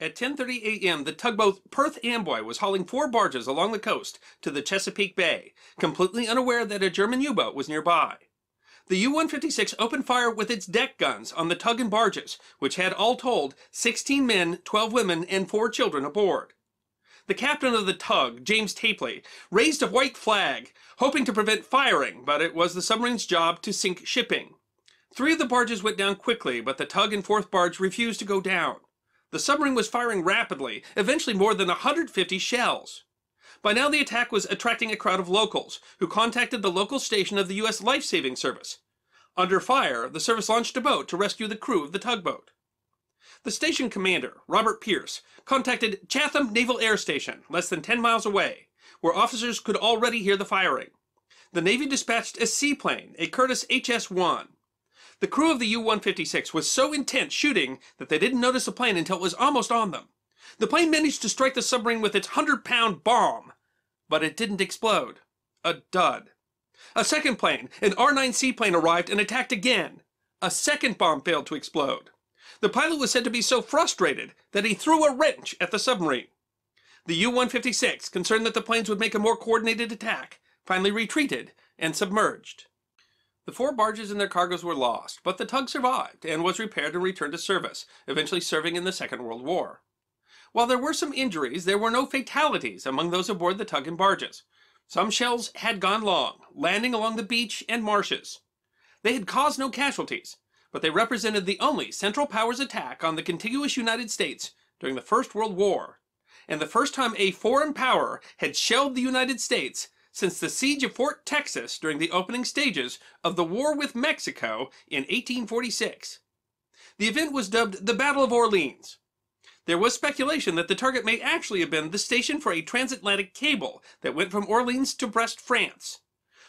At 10.30 a.m., the tugboat Perth Amboy was hauling four barges along the coast to the Chesapeake Bay, completely unaware that a German U-boat was nearby. The U-156 opened fire with its deck guns on the tug and barges, which had all told 16 men, 12 women, and 4 children aboard. The captain of the tug, James Tapley, raised a white flag, hoping to prevent firing, but it was the submarine's job to sink shipping. Three of the barges went down quickly, but the tug and fourth barge refused to go down. The submarine was firing rapidly, eventually more than 150 shells. By now the attack was attracting a crowd of locals, who contacted the local station of the U.S. Life Saving Service. Under fire, the service launched a boat to rescue the crew of the tugboat. The station commander, Robert Pierce, contacted Chatham Naval Air Station, less than 10 miles away, where officers could already hear the firing. The Navy dispatched a seaplane, a Curtiss HS-1. The crew of the U-156 was so intent shooting that they didn't notice the plane until it was almost on them. The plane managed to strike the submarine with its 100-pound bomb, but it didn't explode. A dud. A second plane, an R-9 seaplane, arrived and attacked again. A second bomb failed to explode. The pilot was said to be so frustrated that he threw a wrench at the submarine. The U-156, concerned that the planes would make a more coordinated attack, finally retreated and submerged. The four barges and their cargoes were lost, but the tug survived and was repaired and returned to service, eventually serving in the Second World War. While there were some injuries, there were no fatalities among those aboard the tug and barges. Some shells had gone long, landing along the beach and marshes. They had caused no casualties, but they represented the only Central Powers attack on the contiguous United States during the First World War, and the first time a foreign power had shelled the United States since the siege of Fort Texas during the opening stages of the war with Mexico in 1846. The event was dubbed the Battle of Orleans, there was speculation that the target may actually have been the station for a transatlantic cable that went from Orleans to Brest, France.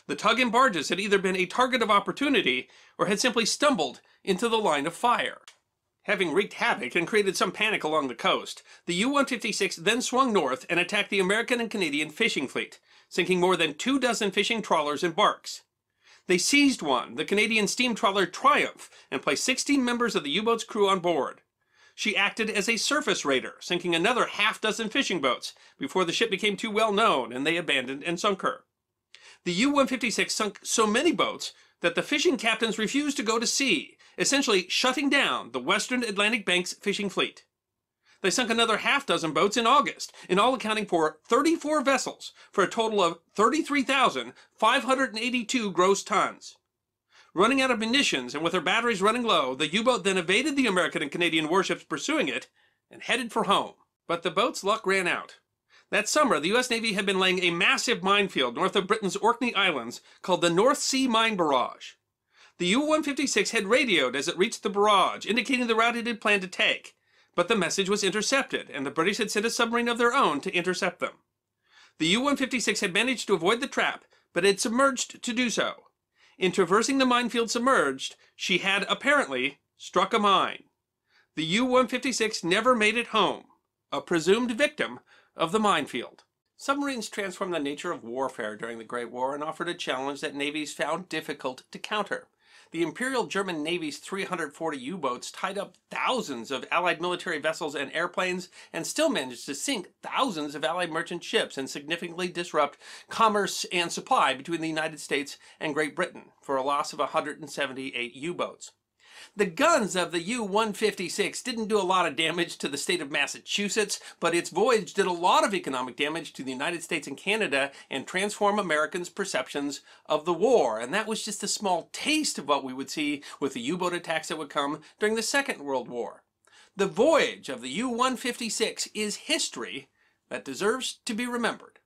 The tug and barges had either been a target of opportunity or had simply stumbled into the line of fire. Having wreaked havoc and created some panic along the coast, the U-156 then swung north and attacked the American and Canadian fishing fleet, sinking more than two dozen fishing trawlers and barks. They seized one, the Canadian steam trawler Triumph, and placed 16 members of the U-boat's crew on board. She acted as a surface raider, sinking another half dozen fishing boats before the ship became too well known and they abandoned and sunk her. The U-156 sunk so many boats that the fishing captains refused to go to sea, essentially shutting down the Western Atlantic Bank's fishing fleet. They sunk another half dozen boats in August, in all accounting for 34 vessels, for a total of 33,582 gross tons. Running out of munitions and with her batteries running low, the U-boat then evaded the American and Canadian warships pursuing it and headed for home. But the boat's luck ran out. That summer, the U.S. Navy had been laying a massive minefield north of Britain's Orkney Islands called the North Sea Mine Barrage. The U-156 had radioed as it reached the barrage, indicating the route it had planned to take, but the message was intercepted, and the British had sent a submarine of their own to intercept them. The U-156 had managed to avoid the trap, but had submerged to do so. In traversing the minefield submerged, she had apparently struck a mine. The U 156 never made it home, a presumed victim of the minefield. Submarines transformed the nature of warfare during the Great War and offered a challenge that navies found difficult to counter. The Imperial German Navy's 340 U-boats tied up thousands of Allied military vessels and airplanes and still managed to sink thousands of Allied merchant ships and significantly disrupt commerce and supply between the United States and Great Britain for a loss of 178 U-boats. The guns of the U-156 didn't do a lot of damage to the state of Massachusetts, but its voyage did a lot of economic damage to the United States and Canada and transform Americans' perceptions of the war. And that was just a small taste of what we would see with the U-boat attacks that would come during the Second World War. The voyage of the U-156 is history that deserves to be remembered.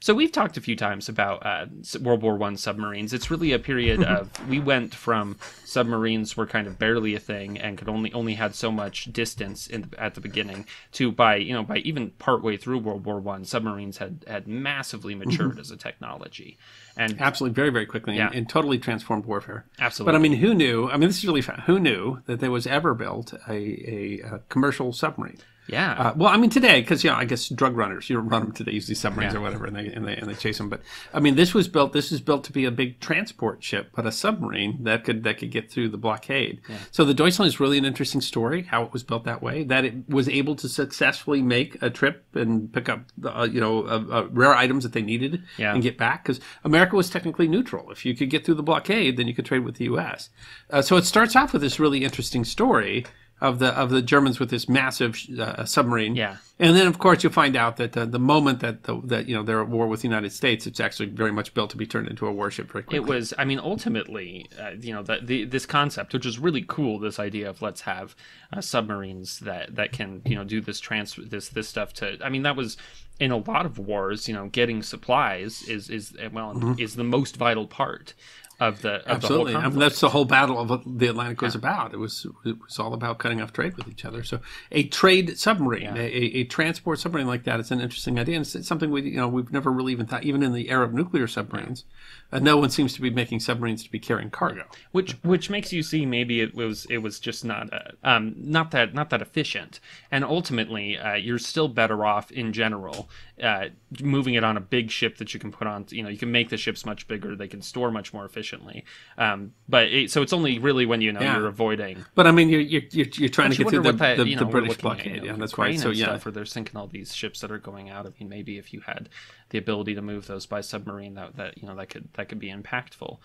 So we've talked a few times about uh, World War One submarines. It's really a period of we went from submarines were kind of barely a thing and could only only had so much distance in the, at the beginning to by you know by even partway through World War One, submarines had had massively matured as a technology, and Absolutely, very, very quickly, Yeah. and, and totally transformed warfare. Absolutely. But I mean, who knew? I mean, this is really fun. Who knew that there was ever built a, a, a commercial submarine? Yeah, Uh, well, I mean, today, because you know, I guess drug runners, you don't run them today, use these submarines Yeah. or whatever, and they, and they and they chase them. But I mean, this was built. This is built to be a big transport ship, but a submarine that could that could get through the blockade. So the Deutschland is really an interesting story. How it was built that way, that it was able to successfully make a trip and pick up, uh, you know, uh, uh, rare items that they needed Yeah. and get back. Because America was technically neutral. If you could get through the blockade, then you could trade with the U.S. Uh, so it starts off with this really interesting story. Of the of the Germans with this massive uh, submarine, Yeah. and then, of course, you find out that uh, the moment that the, that you know they're at war with the United States, it's actually very much built to be turned into a warship very quickly. it was i mean ultimately uh, you know the, the this concept which is really cool this idea of let's have uh, submarines that that can you know do this trans this this stuff to i mean that was in a lot of wars you know getting supplies is is uh, well is the most vital part of the of. Absolutely, the I whole mean, that's the whole battle of what the Atlantic was about. It was it was all about cutting off trade with each other. So, a trade submarine, a, a, a transport submarine like that is an interesting idea, and it's something we you know we've never really even thought. Even in the era of nuclear submarines, uh, no one seems to be making submarines to be carrying cargo. which which makes you see maybe it was it was just not uh, um not that not that efficient and ultimately uh, you're still better off in general uh, moving it on a big ship that you can put on you know you can make the ships much bigger they can store much more efficiently um but it, so it's only really when you know Yeah. you're avoiding But I mean, you're you're, you're, you're trying to get through the, that, the, you know, the British looking at, blockade. you know, yeah, that's. Ukraine So yeah, where they're sinking all these ships that are going out. I mean, maybe if you had the ability to move those by submarine, that that you know that could that could be impactful.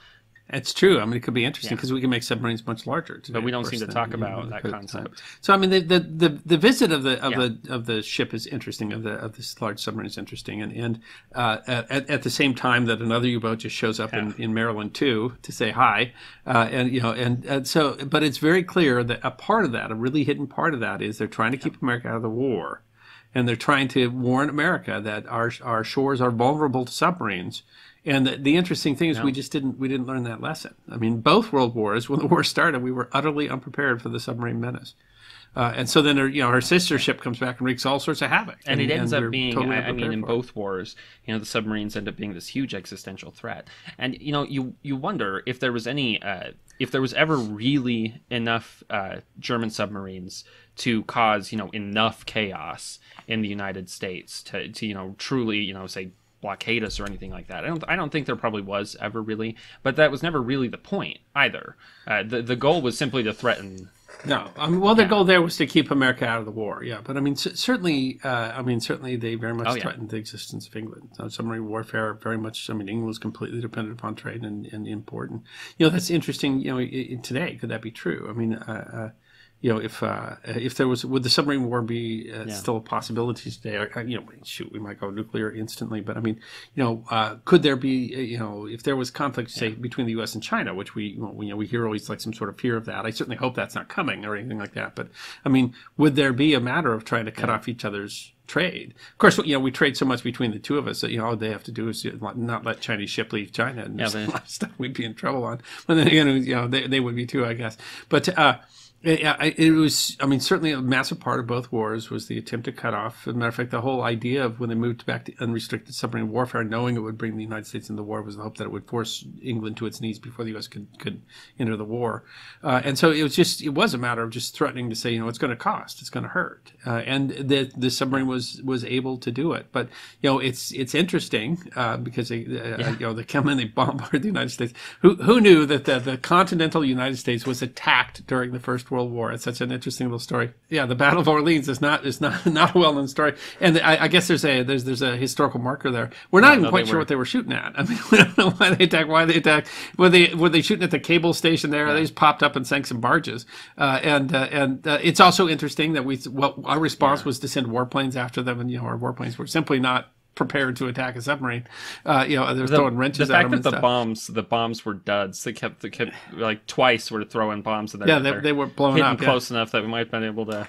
It's true. I mean, it could be interesting because we can make submarines much larger. Today, But we don't seem to talk about that could at the concept. So I mean, the the, the, the visit of the of Yeah. the of the ship is interesting. Of the of this large submarine is interesting, and and uh, at, at the same time that another U boat just shows up in, in Maryland too to say hi, uh, and you know, and, and so, but it's very clear that a part of that, a really hidden part of that, is they're trying to keep America out of the war and they're trying to warn America that our our shores are vulnerable to submarines. And the, the interesting thing is, we just didn't we didn't learn that lesson. I mean, both world wars, when the war started, we were utterly unprepared for the submarine menace. Uh, and so then, her, you know, her sister ship comes back and wreaks all sorts of havoc. and it ends we're up being totally I, I mean in both wars you know the submarines end up being this huge existential threat and you know you you wonder if there was any uh, if there was ever really enough uh, german submarines to cause you know enough chaos in the united states to, to you know truly you know say blockade us or anything like that. I don't. I don't think there probably was ever really, but that was never really the point either. Uh, the the goal was simply to threaten No, I mean, well, their goal there was to keep America out of the war. Yeah, but I mean, c- certainly, uh, I mean, certainly, they very much Oh, yeah. threatened the existence of England. Uh, submarine warfare, very much. I mean, England was completely dependent upon trade and, and import. And you know, that's interesting. You know, today, could that be true? I mean, uh, uh, you know, if uh, if there was, would the submarine war be uh, still a possibility today? Or, uh, you know, shoot, we might go nuclear instantly. But I mean, you know, uh, could there be, uh, you know, if there was conflict, say, between the U.S. and China, which we, well, we, you know, we hear always like some sort of fear of that. I certainly hope that's not coming or anything like that. But I mean, would there be a matter of trying to cut off each other's trade? Of course, you know, we trade so much between the two of us that you know all they have to do is not let Chinese ship leave China, and there's a lot of stuff we'd be in trouble on. But then again, you know, they, they would be too, I guess. But uh, Yeah, it was. I mean, certainly a massive part of both wars was the attempt to cut off. As a matter of fact, the whole idea of when they moved back to unrestricted submarine warfare, knowing it would bring the United States into the war, was the hope that it would force England to its knees before the U.S. could could enter the war. Uh, and so it was just it was a matter of just threatening to say, you know, it's going to cost, it's going to hurt, uh, and the the submarine was was able to do it. But you know, it's it's interesting uh, because they uh, you know they come in, they bombard the United States. Who who knew that the, the continental United States was attacked during the First World War? It's such an interesting little story. Yeah, the Battle of Orleans is not is not not a well known story, and I, I guess there's a there's there's a historical marker there. We're not even no, quite sure were- what they were shooting at. I mean, we don't know why they attacked, why they attacked. Were they were they shooting at the cable station there? They just popped up and sank some barges. Uh, and uh, and uh, it's also interesting that we what our response was to send warplanes after them, and you know our warplanes were simply not prepared to attack a submarine. Uh, you know, they're throwing wrenches the at fact that the stuff. bombs the bombs were duds they kept they kept like twice were throwing bombs in there Yeah, they- they were blown up, yeah. close enough that we might have been able to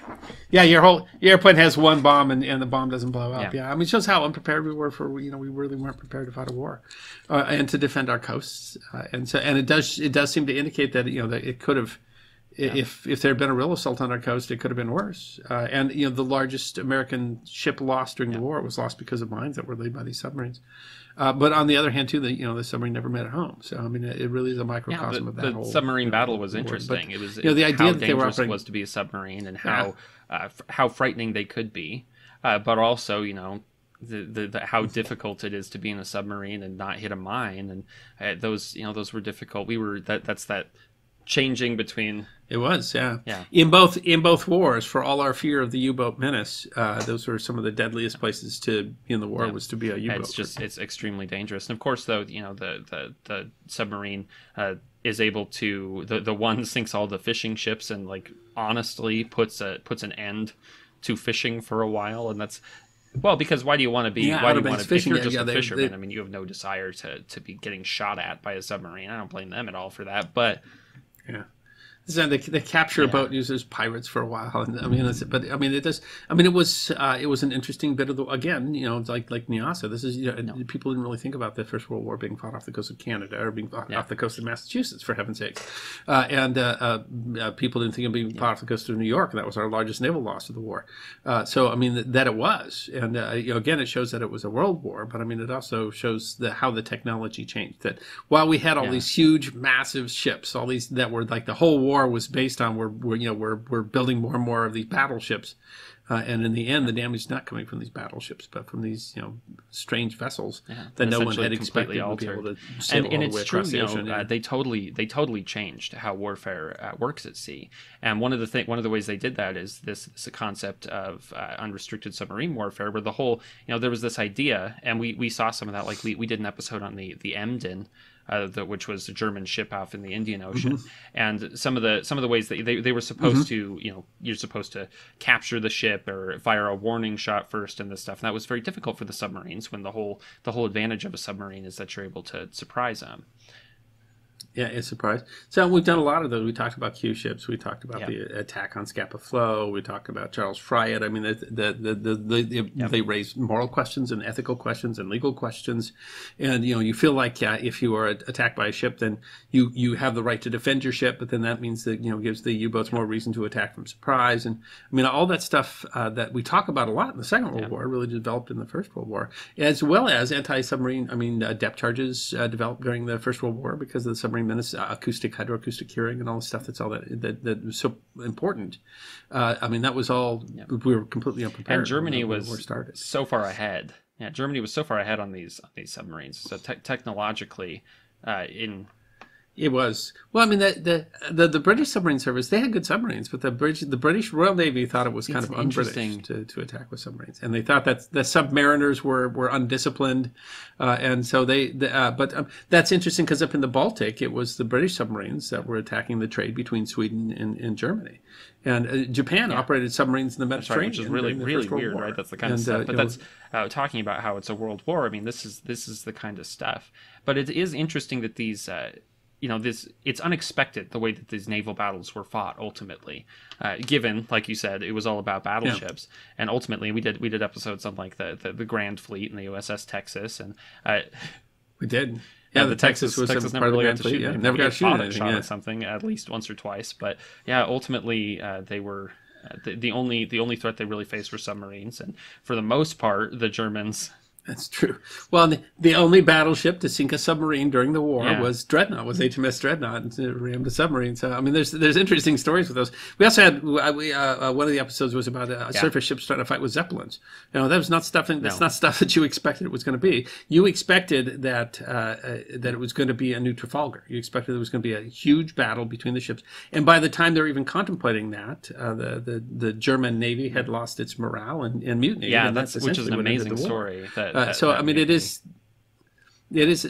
Yeah, your whole your airplane has one bomb and, and the bomb doesn't blow up. Yeah. Yeah. I mean, it shows how unprepared we were for you know we really weren't prepared to fight a war, uh, and to defend our coasts. Uh, and so and it does it does seem to indicate that you know that it could have. I If if there had been a real assault on our coast, it could have been worse. Uh, and you know, the largest American ship lost during the war was lost because of mines that were laid by these submarines. Uh, but on the other hand, too, the you know the submarine never made it home. So I mean, it, it really is a yeah, microcosm the, of that the whole submarine battle was war. But, interesting it was you know, the idea that they were operating- was to be a submarine and how uh, f- how frightening they could be uh, but also you know the, the, the how difficult it is to be in a submarine and not hit a mine and uh, those you know those were difficult we were that that's that changing between It was, yeah. Yeah. In both in both wars, for all our fear of the U-boat menace, uh, those were some of the deadliest places to be in the war was to be a U-boat. It's just it's extremely dangerous. And of course, though, you know the the, the submarine uh, is able to the the one sinks all the fishing ships and like honestly puts a puts an end to fishing for a while, and that's. Well, because why do you want to be? Yeah, why do you want to? If fishing, you're just yeah, a they- fisherman, they- I mean, you have no desire to to be getting shot at by a submarine. I don't blame them at all for that. But yeah. So they, they capture a boat used as pirates for a while, and I mean, but I mean, it does. I mean, it was uh, it was an interesting bit of the again, you know, it's like like Nyasa. This is you know, people didn't really think about the First World War being fought off the coast of Canada or being fought off the coast of Massachusetts, for heaven's sakes, uh, and uh, uh, uh, people didn't think of being fought off the coast of New York, and that was our largest naval loss of the war. Uh, so I mean, th- that it was, and uh, you know, again, it shows that it was a world war, but I mean, it also shows the how the technology changed. That while we had all these huge, massive ships, all these that were like the whole war was based on, we're, we're you know we're we're building more and more of these battleships, uh, and in the end, the damage is not coming from these battleships, but from these you know strange vessels that no one had expected would be able to sail and, and it's true, you know, uh, they totally they totally changed how warfare uh, works at sea. And one of the thing one of the ways they did that is this, this concept of uh, unrestricted submarine warfare, where the whole you know there was this idea, and we, we saw some of that. Like we, we did an episode on the the Emden. Uh, the, which was a German ship off in the Indian Ocean, Mm-hmm. and some of the some of the ways that they, they were supposed to, you know, you're supposed to capture the ship or fire a warning shot first and this stuff. And that was very difficult for the submarines when the whole the whole advantage of a submarine is that you're able to surprise them. Yeah, it's a surprise. So we've done a lot of those. We talked about Q ships. We talked about Yeah. the attack on Scapa Flow. We talked about Charles Fryatt. I mean, the, the, the, the, the, they raise moral questions and ethical questions and legal questions. And, you know, you feel like uh, if you are attacked by a ship, then you, you have the right to defend your ship, but then that means that, you know, gives the U-boats more reason to attack from surprise. And, I mean, all that stuff uh, that we talk about a lot in the Second World War really developed in the First World War, as well as anti-submarine, I mean, uh, depth charges uh, developed during the First World War because of the submarine menace, uh, acoustic, hydroacoustic hearing, and all the stuff that's all that that, that was so important. Uh, I mean, that was all we were completely unprepared. And Germany was started. so far ahead. Yeah, Germany was so far ahead on these on these submarines. So te- technologically, uh, in It was well. I mean, the, the the the British submarine service they had good submarines, but the British the British Royal Navy thought it was kind It's of un-British to, to attack with submarines, and they thought that the submariners were were undisciplined, uh, and so they. The, uh, but um, that's interesting because up in the Baltic, it was the British submarines that were attacking the trade between Sweden and, and Germany, and uh, Japan operated submarines in the Mediterranean, which is really really weird, War. right? That's the kind of stuff. uh, but that's uh, talking about how it's a world war. I mean, this is this is the kind of stuff. But it is interesting that these. You know this it's unexpected the way that these naval battles were fought ultimately uh, given like you said it was all about battleships and ultimately we did we did episodes on like the, the the grand fleet and the uss texas and uh, we did. Yeah, the Texas was Texas never really got to Fleet, shoot. yeah. anything. Never got to shoot anything, shot yeah. at something at least once or twice, but yeah, ultimately uh, they were. uh, The, the only the only threat they really faced were submarines, and for the most part, the Germans That's true. Well, the, the only battleship to sink a submarine during the war Yeah. was Dreadnought, was HMS Dreadnought, and it rammed a submarine. So, I mean, there's there's interesting stories with those. We also had uh, we, uh, uh, one of the episodes was about uh, surface ships trying to fight with zeppelins. You know, that was not stuff. That's No. not stuff that you expected it was going to be. You expected that uh, uh, that it was going to be a new Trafalgar. You expected there was going to be a huge battle between the ships. And by the time they're even contemplating that, uh, the, the the German navy had lost its morale and, and mutiny. Yeah, and that's which is an amazing story. That, Uh, that- so that I mean, it is. It is.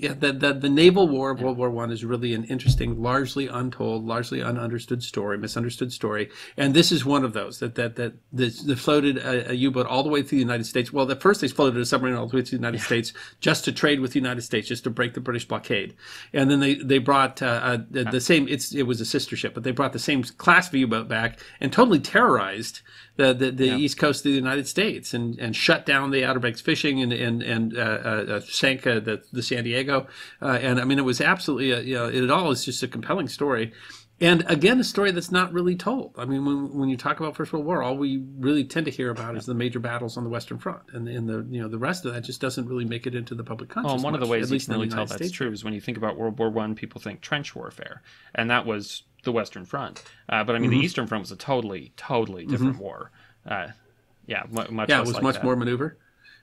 Yeah, the, the the naval war of World War One is really an interesting, largely untold, largely ununderstood story, misunderstood story, and this is one of those that that that that, that floated a, a U-boat all the way through the United States. Well, at first they floated a submarine all the way to the United States just to trade with the United States, just to break the British blockade, and then they they brought uh, uh, the, the same. It's it was a sister ship, but they brought the same class of U-boat back and totally terrorized the the, the east coast of the United States and, and shut down the Outer Banks fishing and and and uh, uh, uh, sank uh, the the San Diego, uh, and I mean it was absolutely a, you know it all is just a compelling story. And again, a story that's not really told. I mean, when, when you talk about First World War, all we really tend to hear about is the major battles on the Western Front, and, and the you know the rest of that just doesn't really make it into the public consciousness. and one of the ways at you least can really tell United that's States. true is when you think about World War One, people think trench warfare, and that was the Western Front. Uh, but I mean, Mm-hmm. the Eastern Front was a totally, totally different war. Uh, yeah, much Yeah, it was much more maneuver.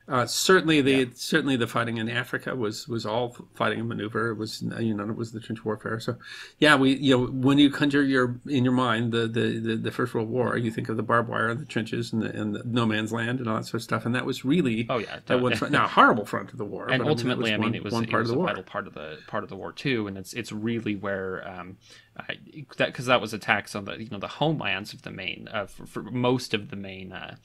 Uh, certainly, the certainly the fighting in Africa was was all fighting and maneuver. It was you know it was the trench warfare. So, yeah, we you know when you conjure your in your mind the the, the, the First World War, you think of the barbed wire and the trenches and the, and the no man's land and all that sort of stuff. And that was really Oh, yeah, that front. Now, a horrible front of the war. and but, ultimately, I I mean, mean, it was was one it part was of the a war. vital part of the part of the war too, and it's it's really where um, I, that because that was attacks on the you know the homelands of the main uh, for, for most of the main uh,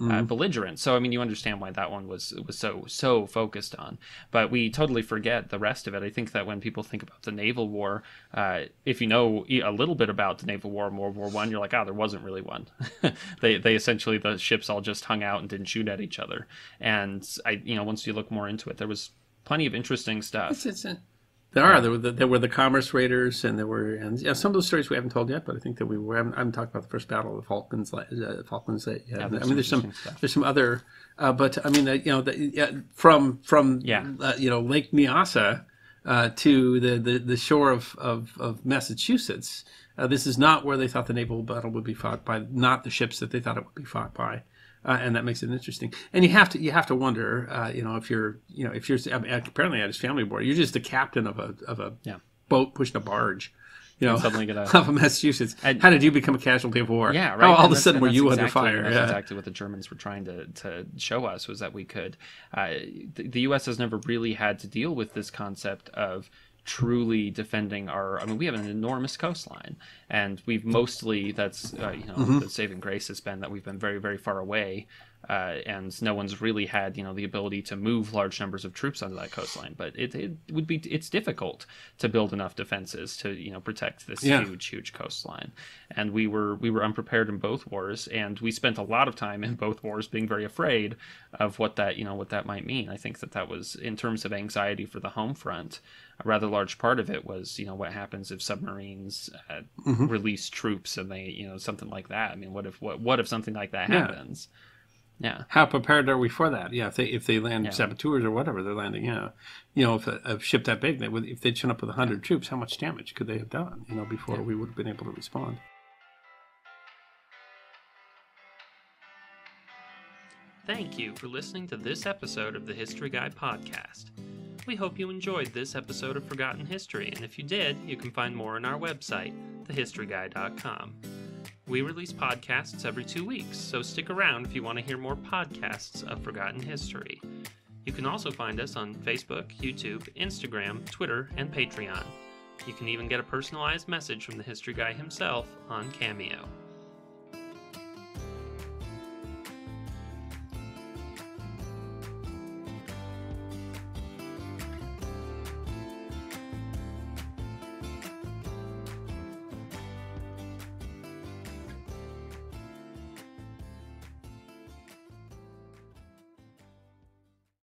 Mm-hmm. uh, belligerents. So I mean, you understand why that one was was so so focused on. But we totally forget the rest of it. I think that when people think about the naval war, uh, if you know a little bit about the naval war in World War One, you're like, oh, there wasn't really one. they they essentially the ships all just hung out and didn't shoot at each other. And I you know once you look more into it, there was plenty of interesting stuff. It's, it's, uh, there are there were the, there were the commerce raiders and there were and yeah, some of those stories we haven't told yet, but I think that we were. I haven't, I haven't talked about the first battle of the Falklands uh, Falklands yet. Yeah, I mean, there's some some stuff. there's some other, uh, but I mean, uh, you know, the, yeah, from from Yeah. uh, you know Lake Nyassa uh, to the, the the shore of of, of Massachusetts. Uh, this is not where they thought the naval battle would be fought by, not the ships that they thought it would be fought by. Uh, and that makes it interesting. And you have to you have to wonder, uh, you know, if you're you know if you're I mean, apparently at his family board, you're just the captain of a of a Yeah. boat pushing a barge, you know, suddenly get a- of Massachusetts. How did you become a casualty of war? Yeah, right. How all and of a sudden were you under fire? That's Yeah. exactly what the Germans were trying to, to show us was that we could. Uh, the, the U.S. has never really had to deal with this concept of truly defending our. I mean, we have an enormous coastline, and we've mostly that's uh, you know Mm-hmm. the saving grace has been that we've been very very far away. Uh, and no one's really had, you know, the ability to move large numbers of troops onto that coastline. But it, it would be, it's difficult to build enough defenses to, you know, protect this Yeah. huge, huge coastline. And we were, we were unprepared in both wars, and we spent a lot of time in both wars being very afraid of what that, you know, what that might mean. I think that that was, in terms of anxiety for the home front, a rather large part of it was, you know, what happens if submarines uh, release troops and they, you know, something like that. I mean, what if, what, what if something like that Yeah. happens? Yeah. How prepared are we for that? Yeah, if they if they land Yeah. saboteurs or whatever they're landing, yeah, you know, if a, a ship that big, they would if they'd shown up with hundred troops, how much damage could they have done? You know, before we would have been able to respond. Thank you for listening to this episode of the History Guy podcast. We hope you enjoyed this episode of Forgotten History, and if you did, you can find more on our website, thehistoryguy.com. We release podcasts every two weeks, so stick around if you want to hear more podcasts of Forgotten History. You can also find us on Facebook, YouTube, Instagram, Twitter, and Patreon. You can even get a personalized message from the History Guy himself on Cameo.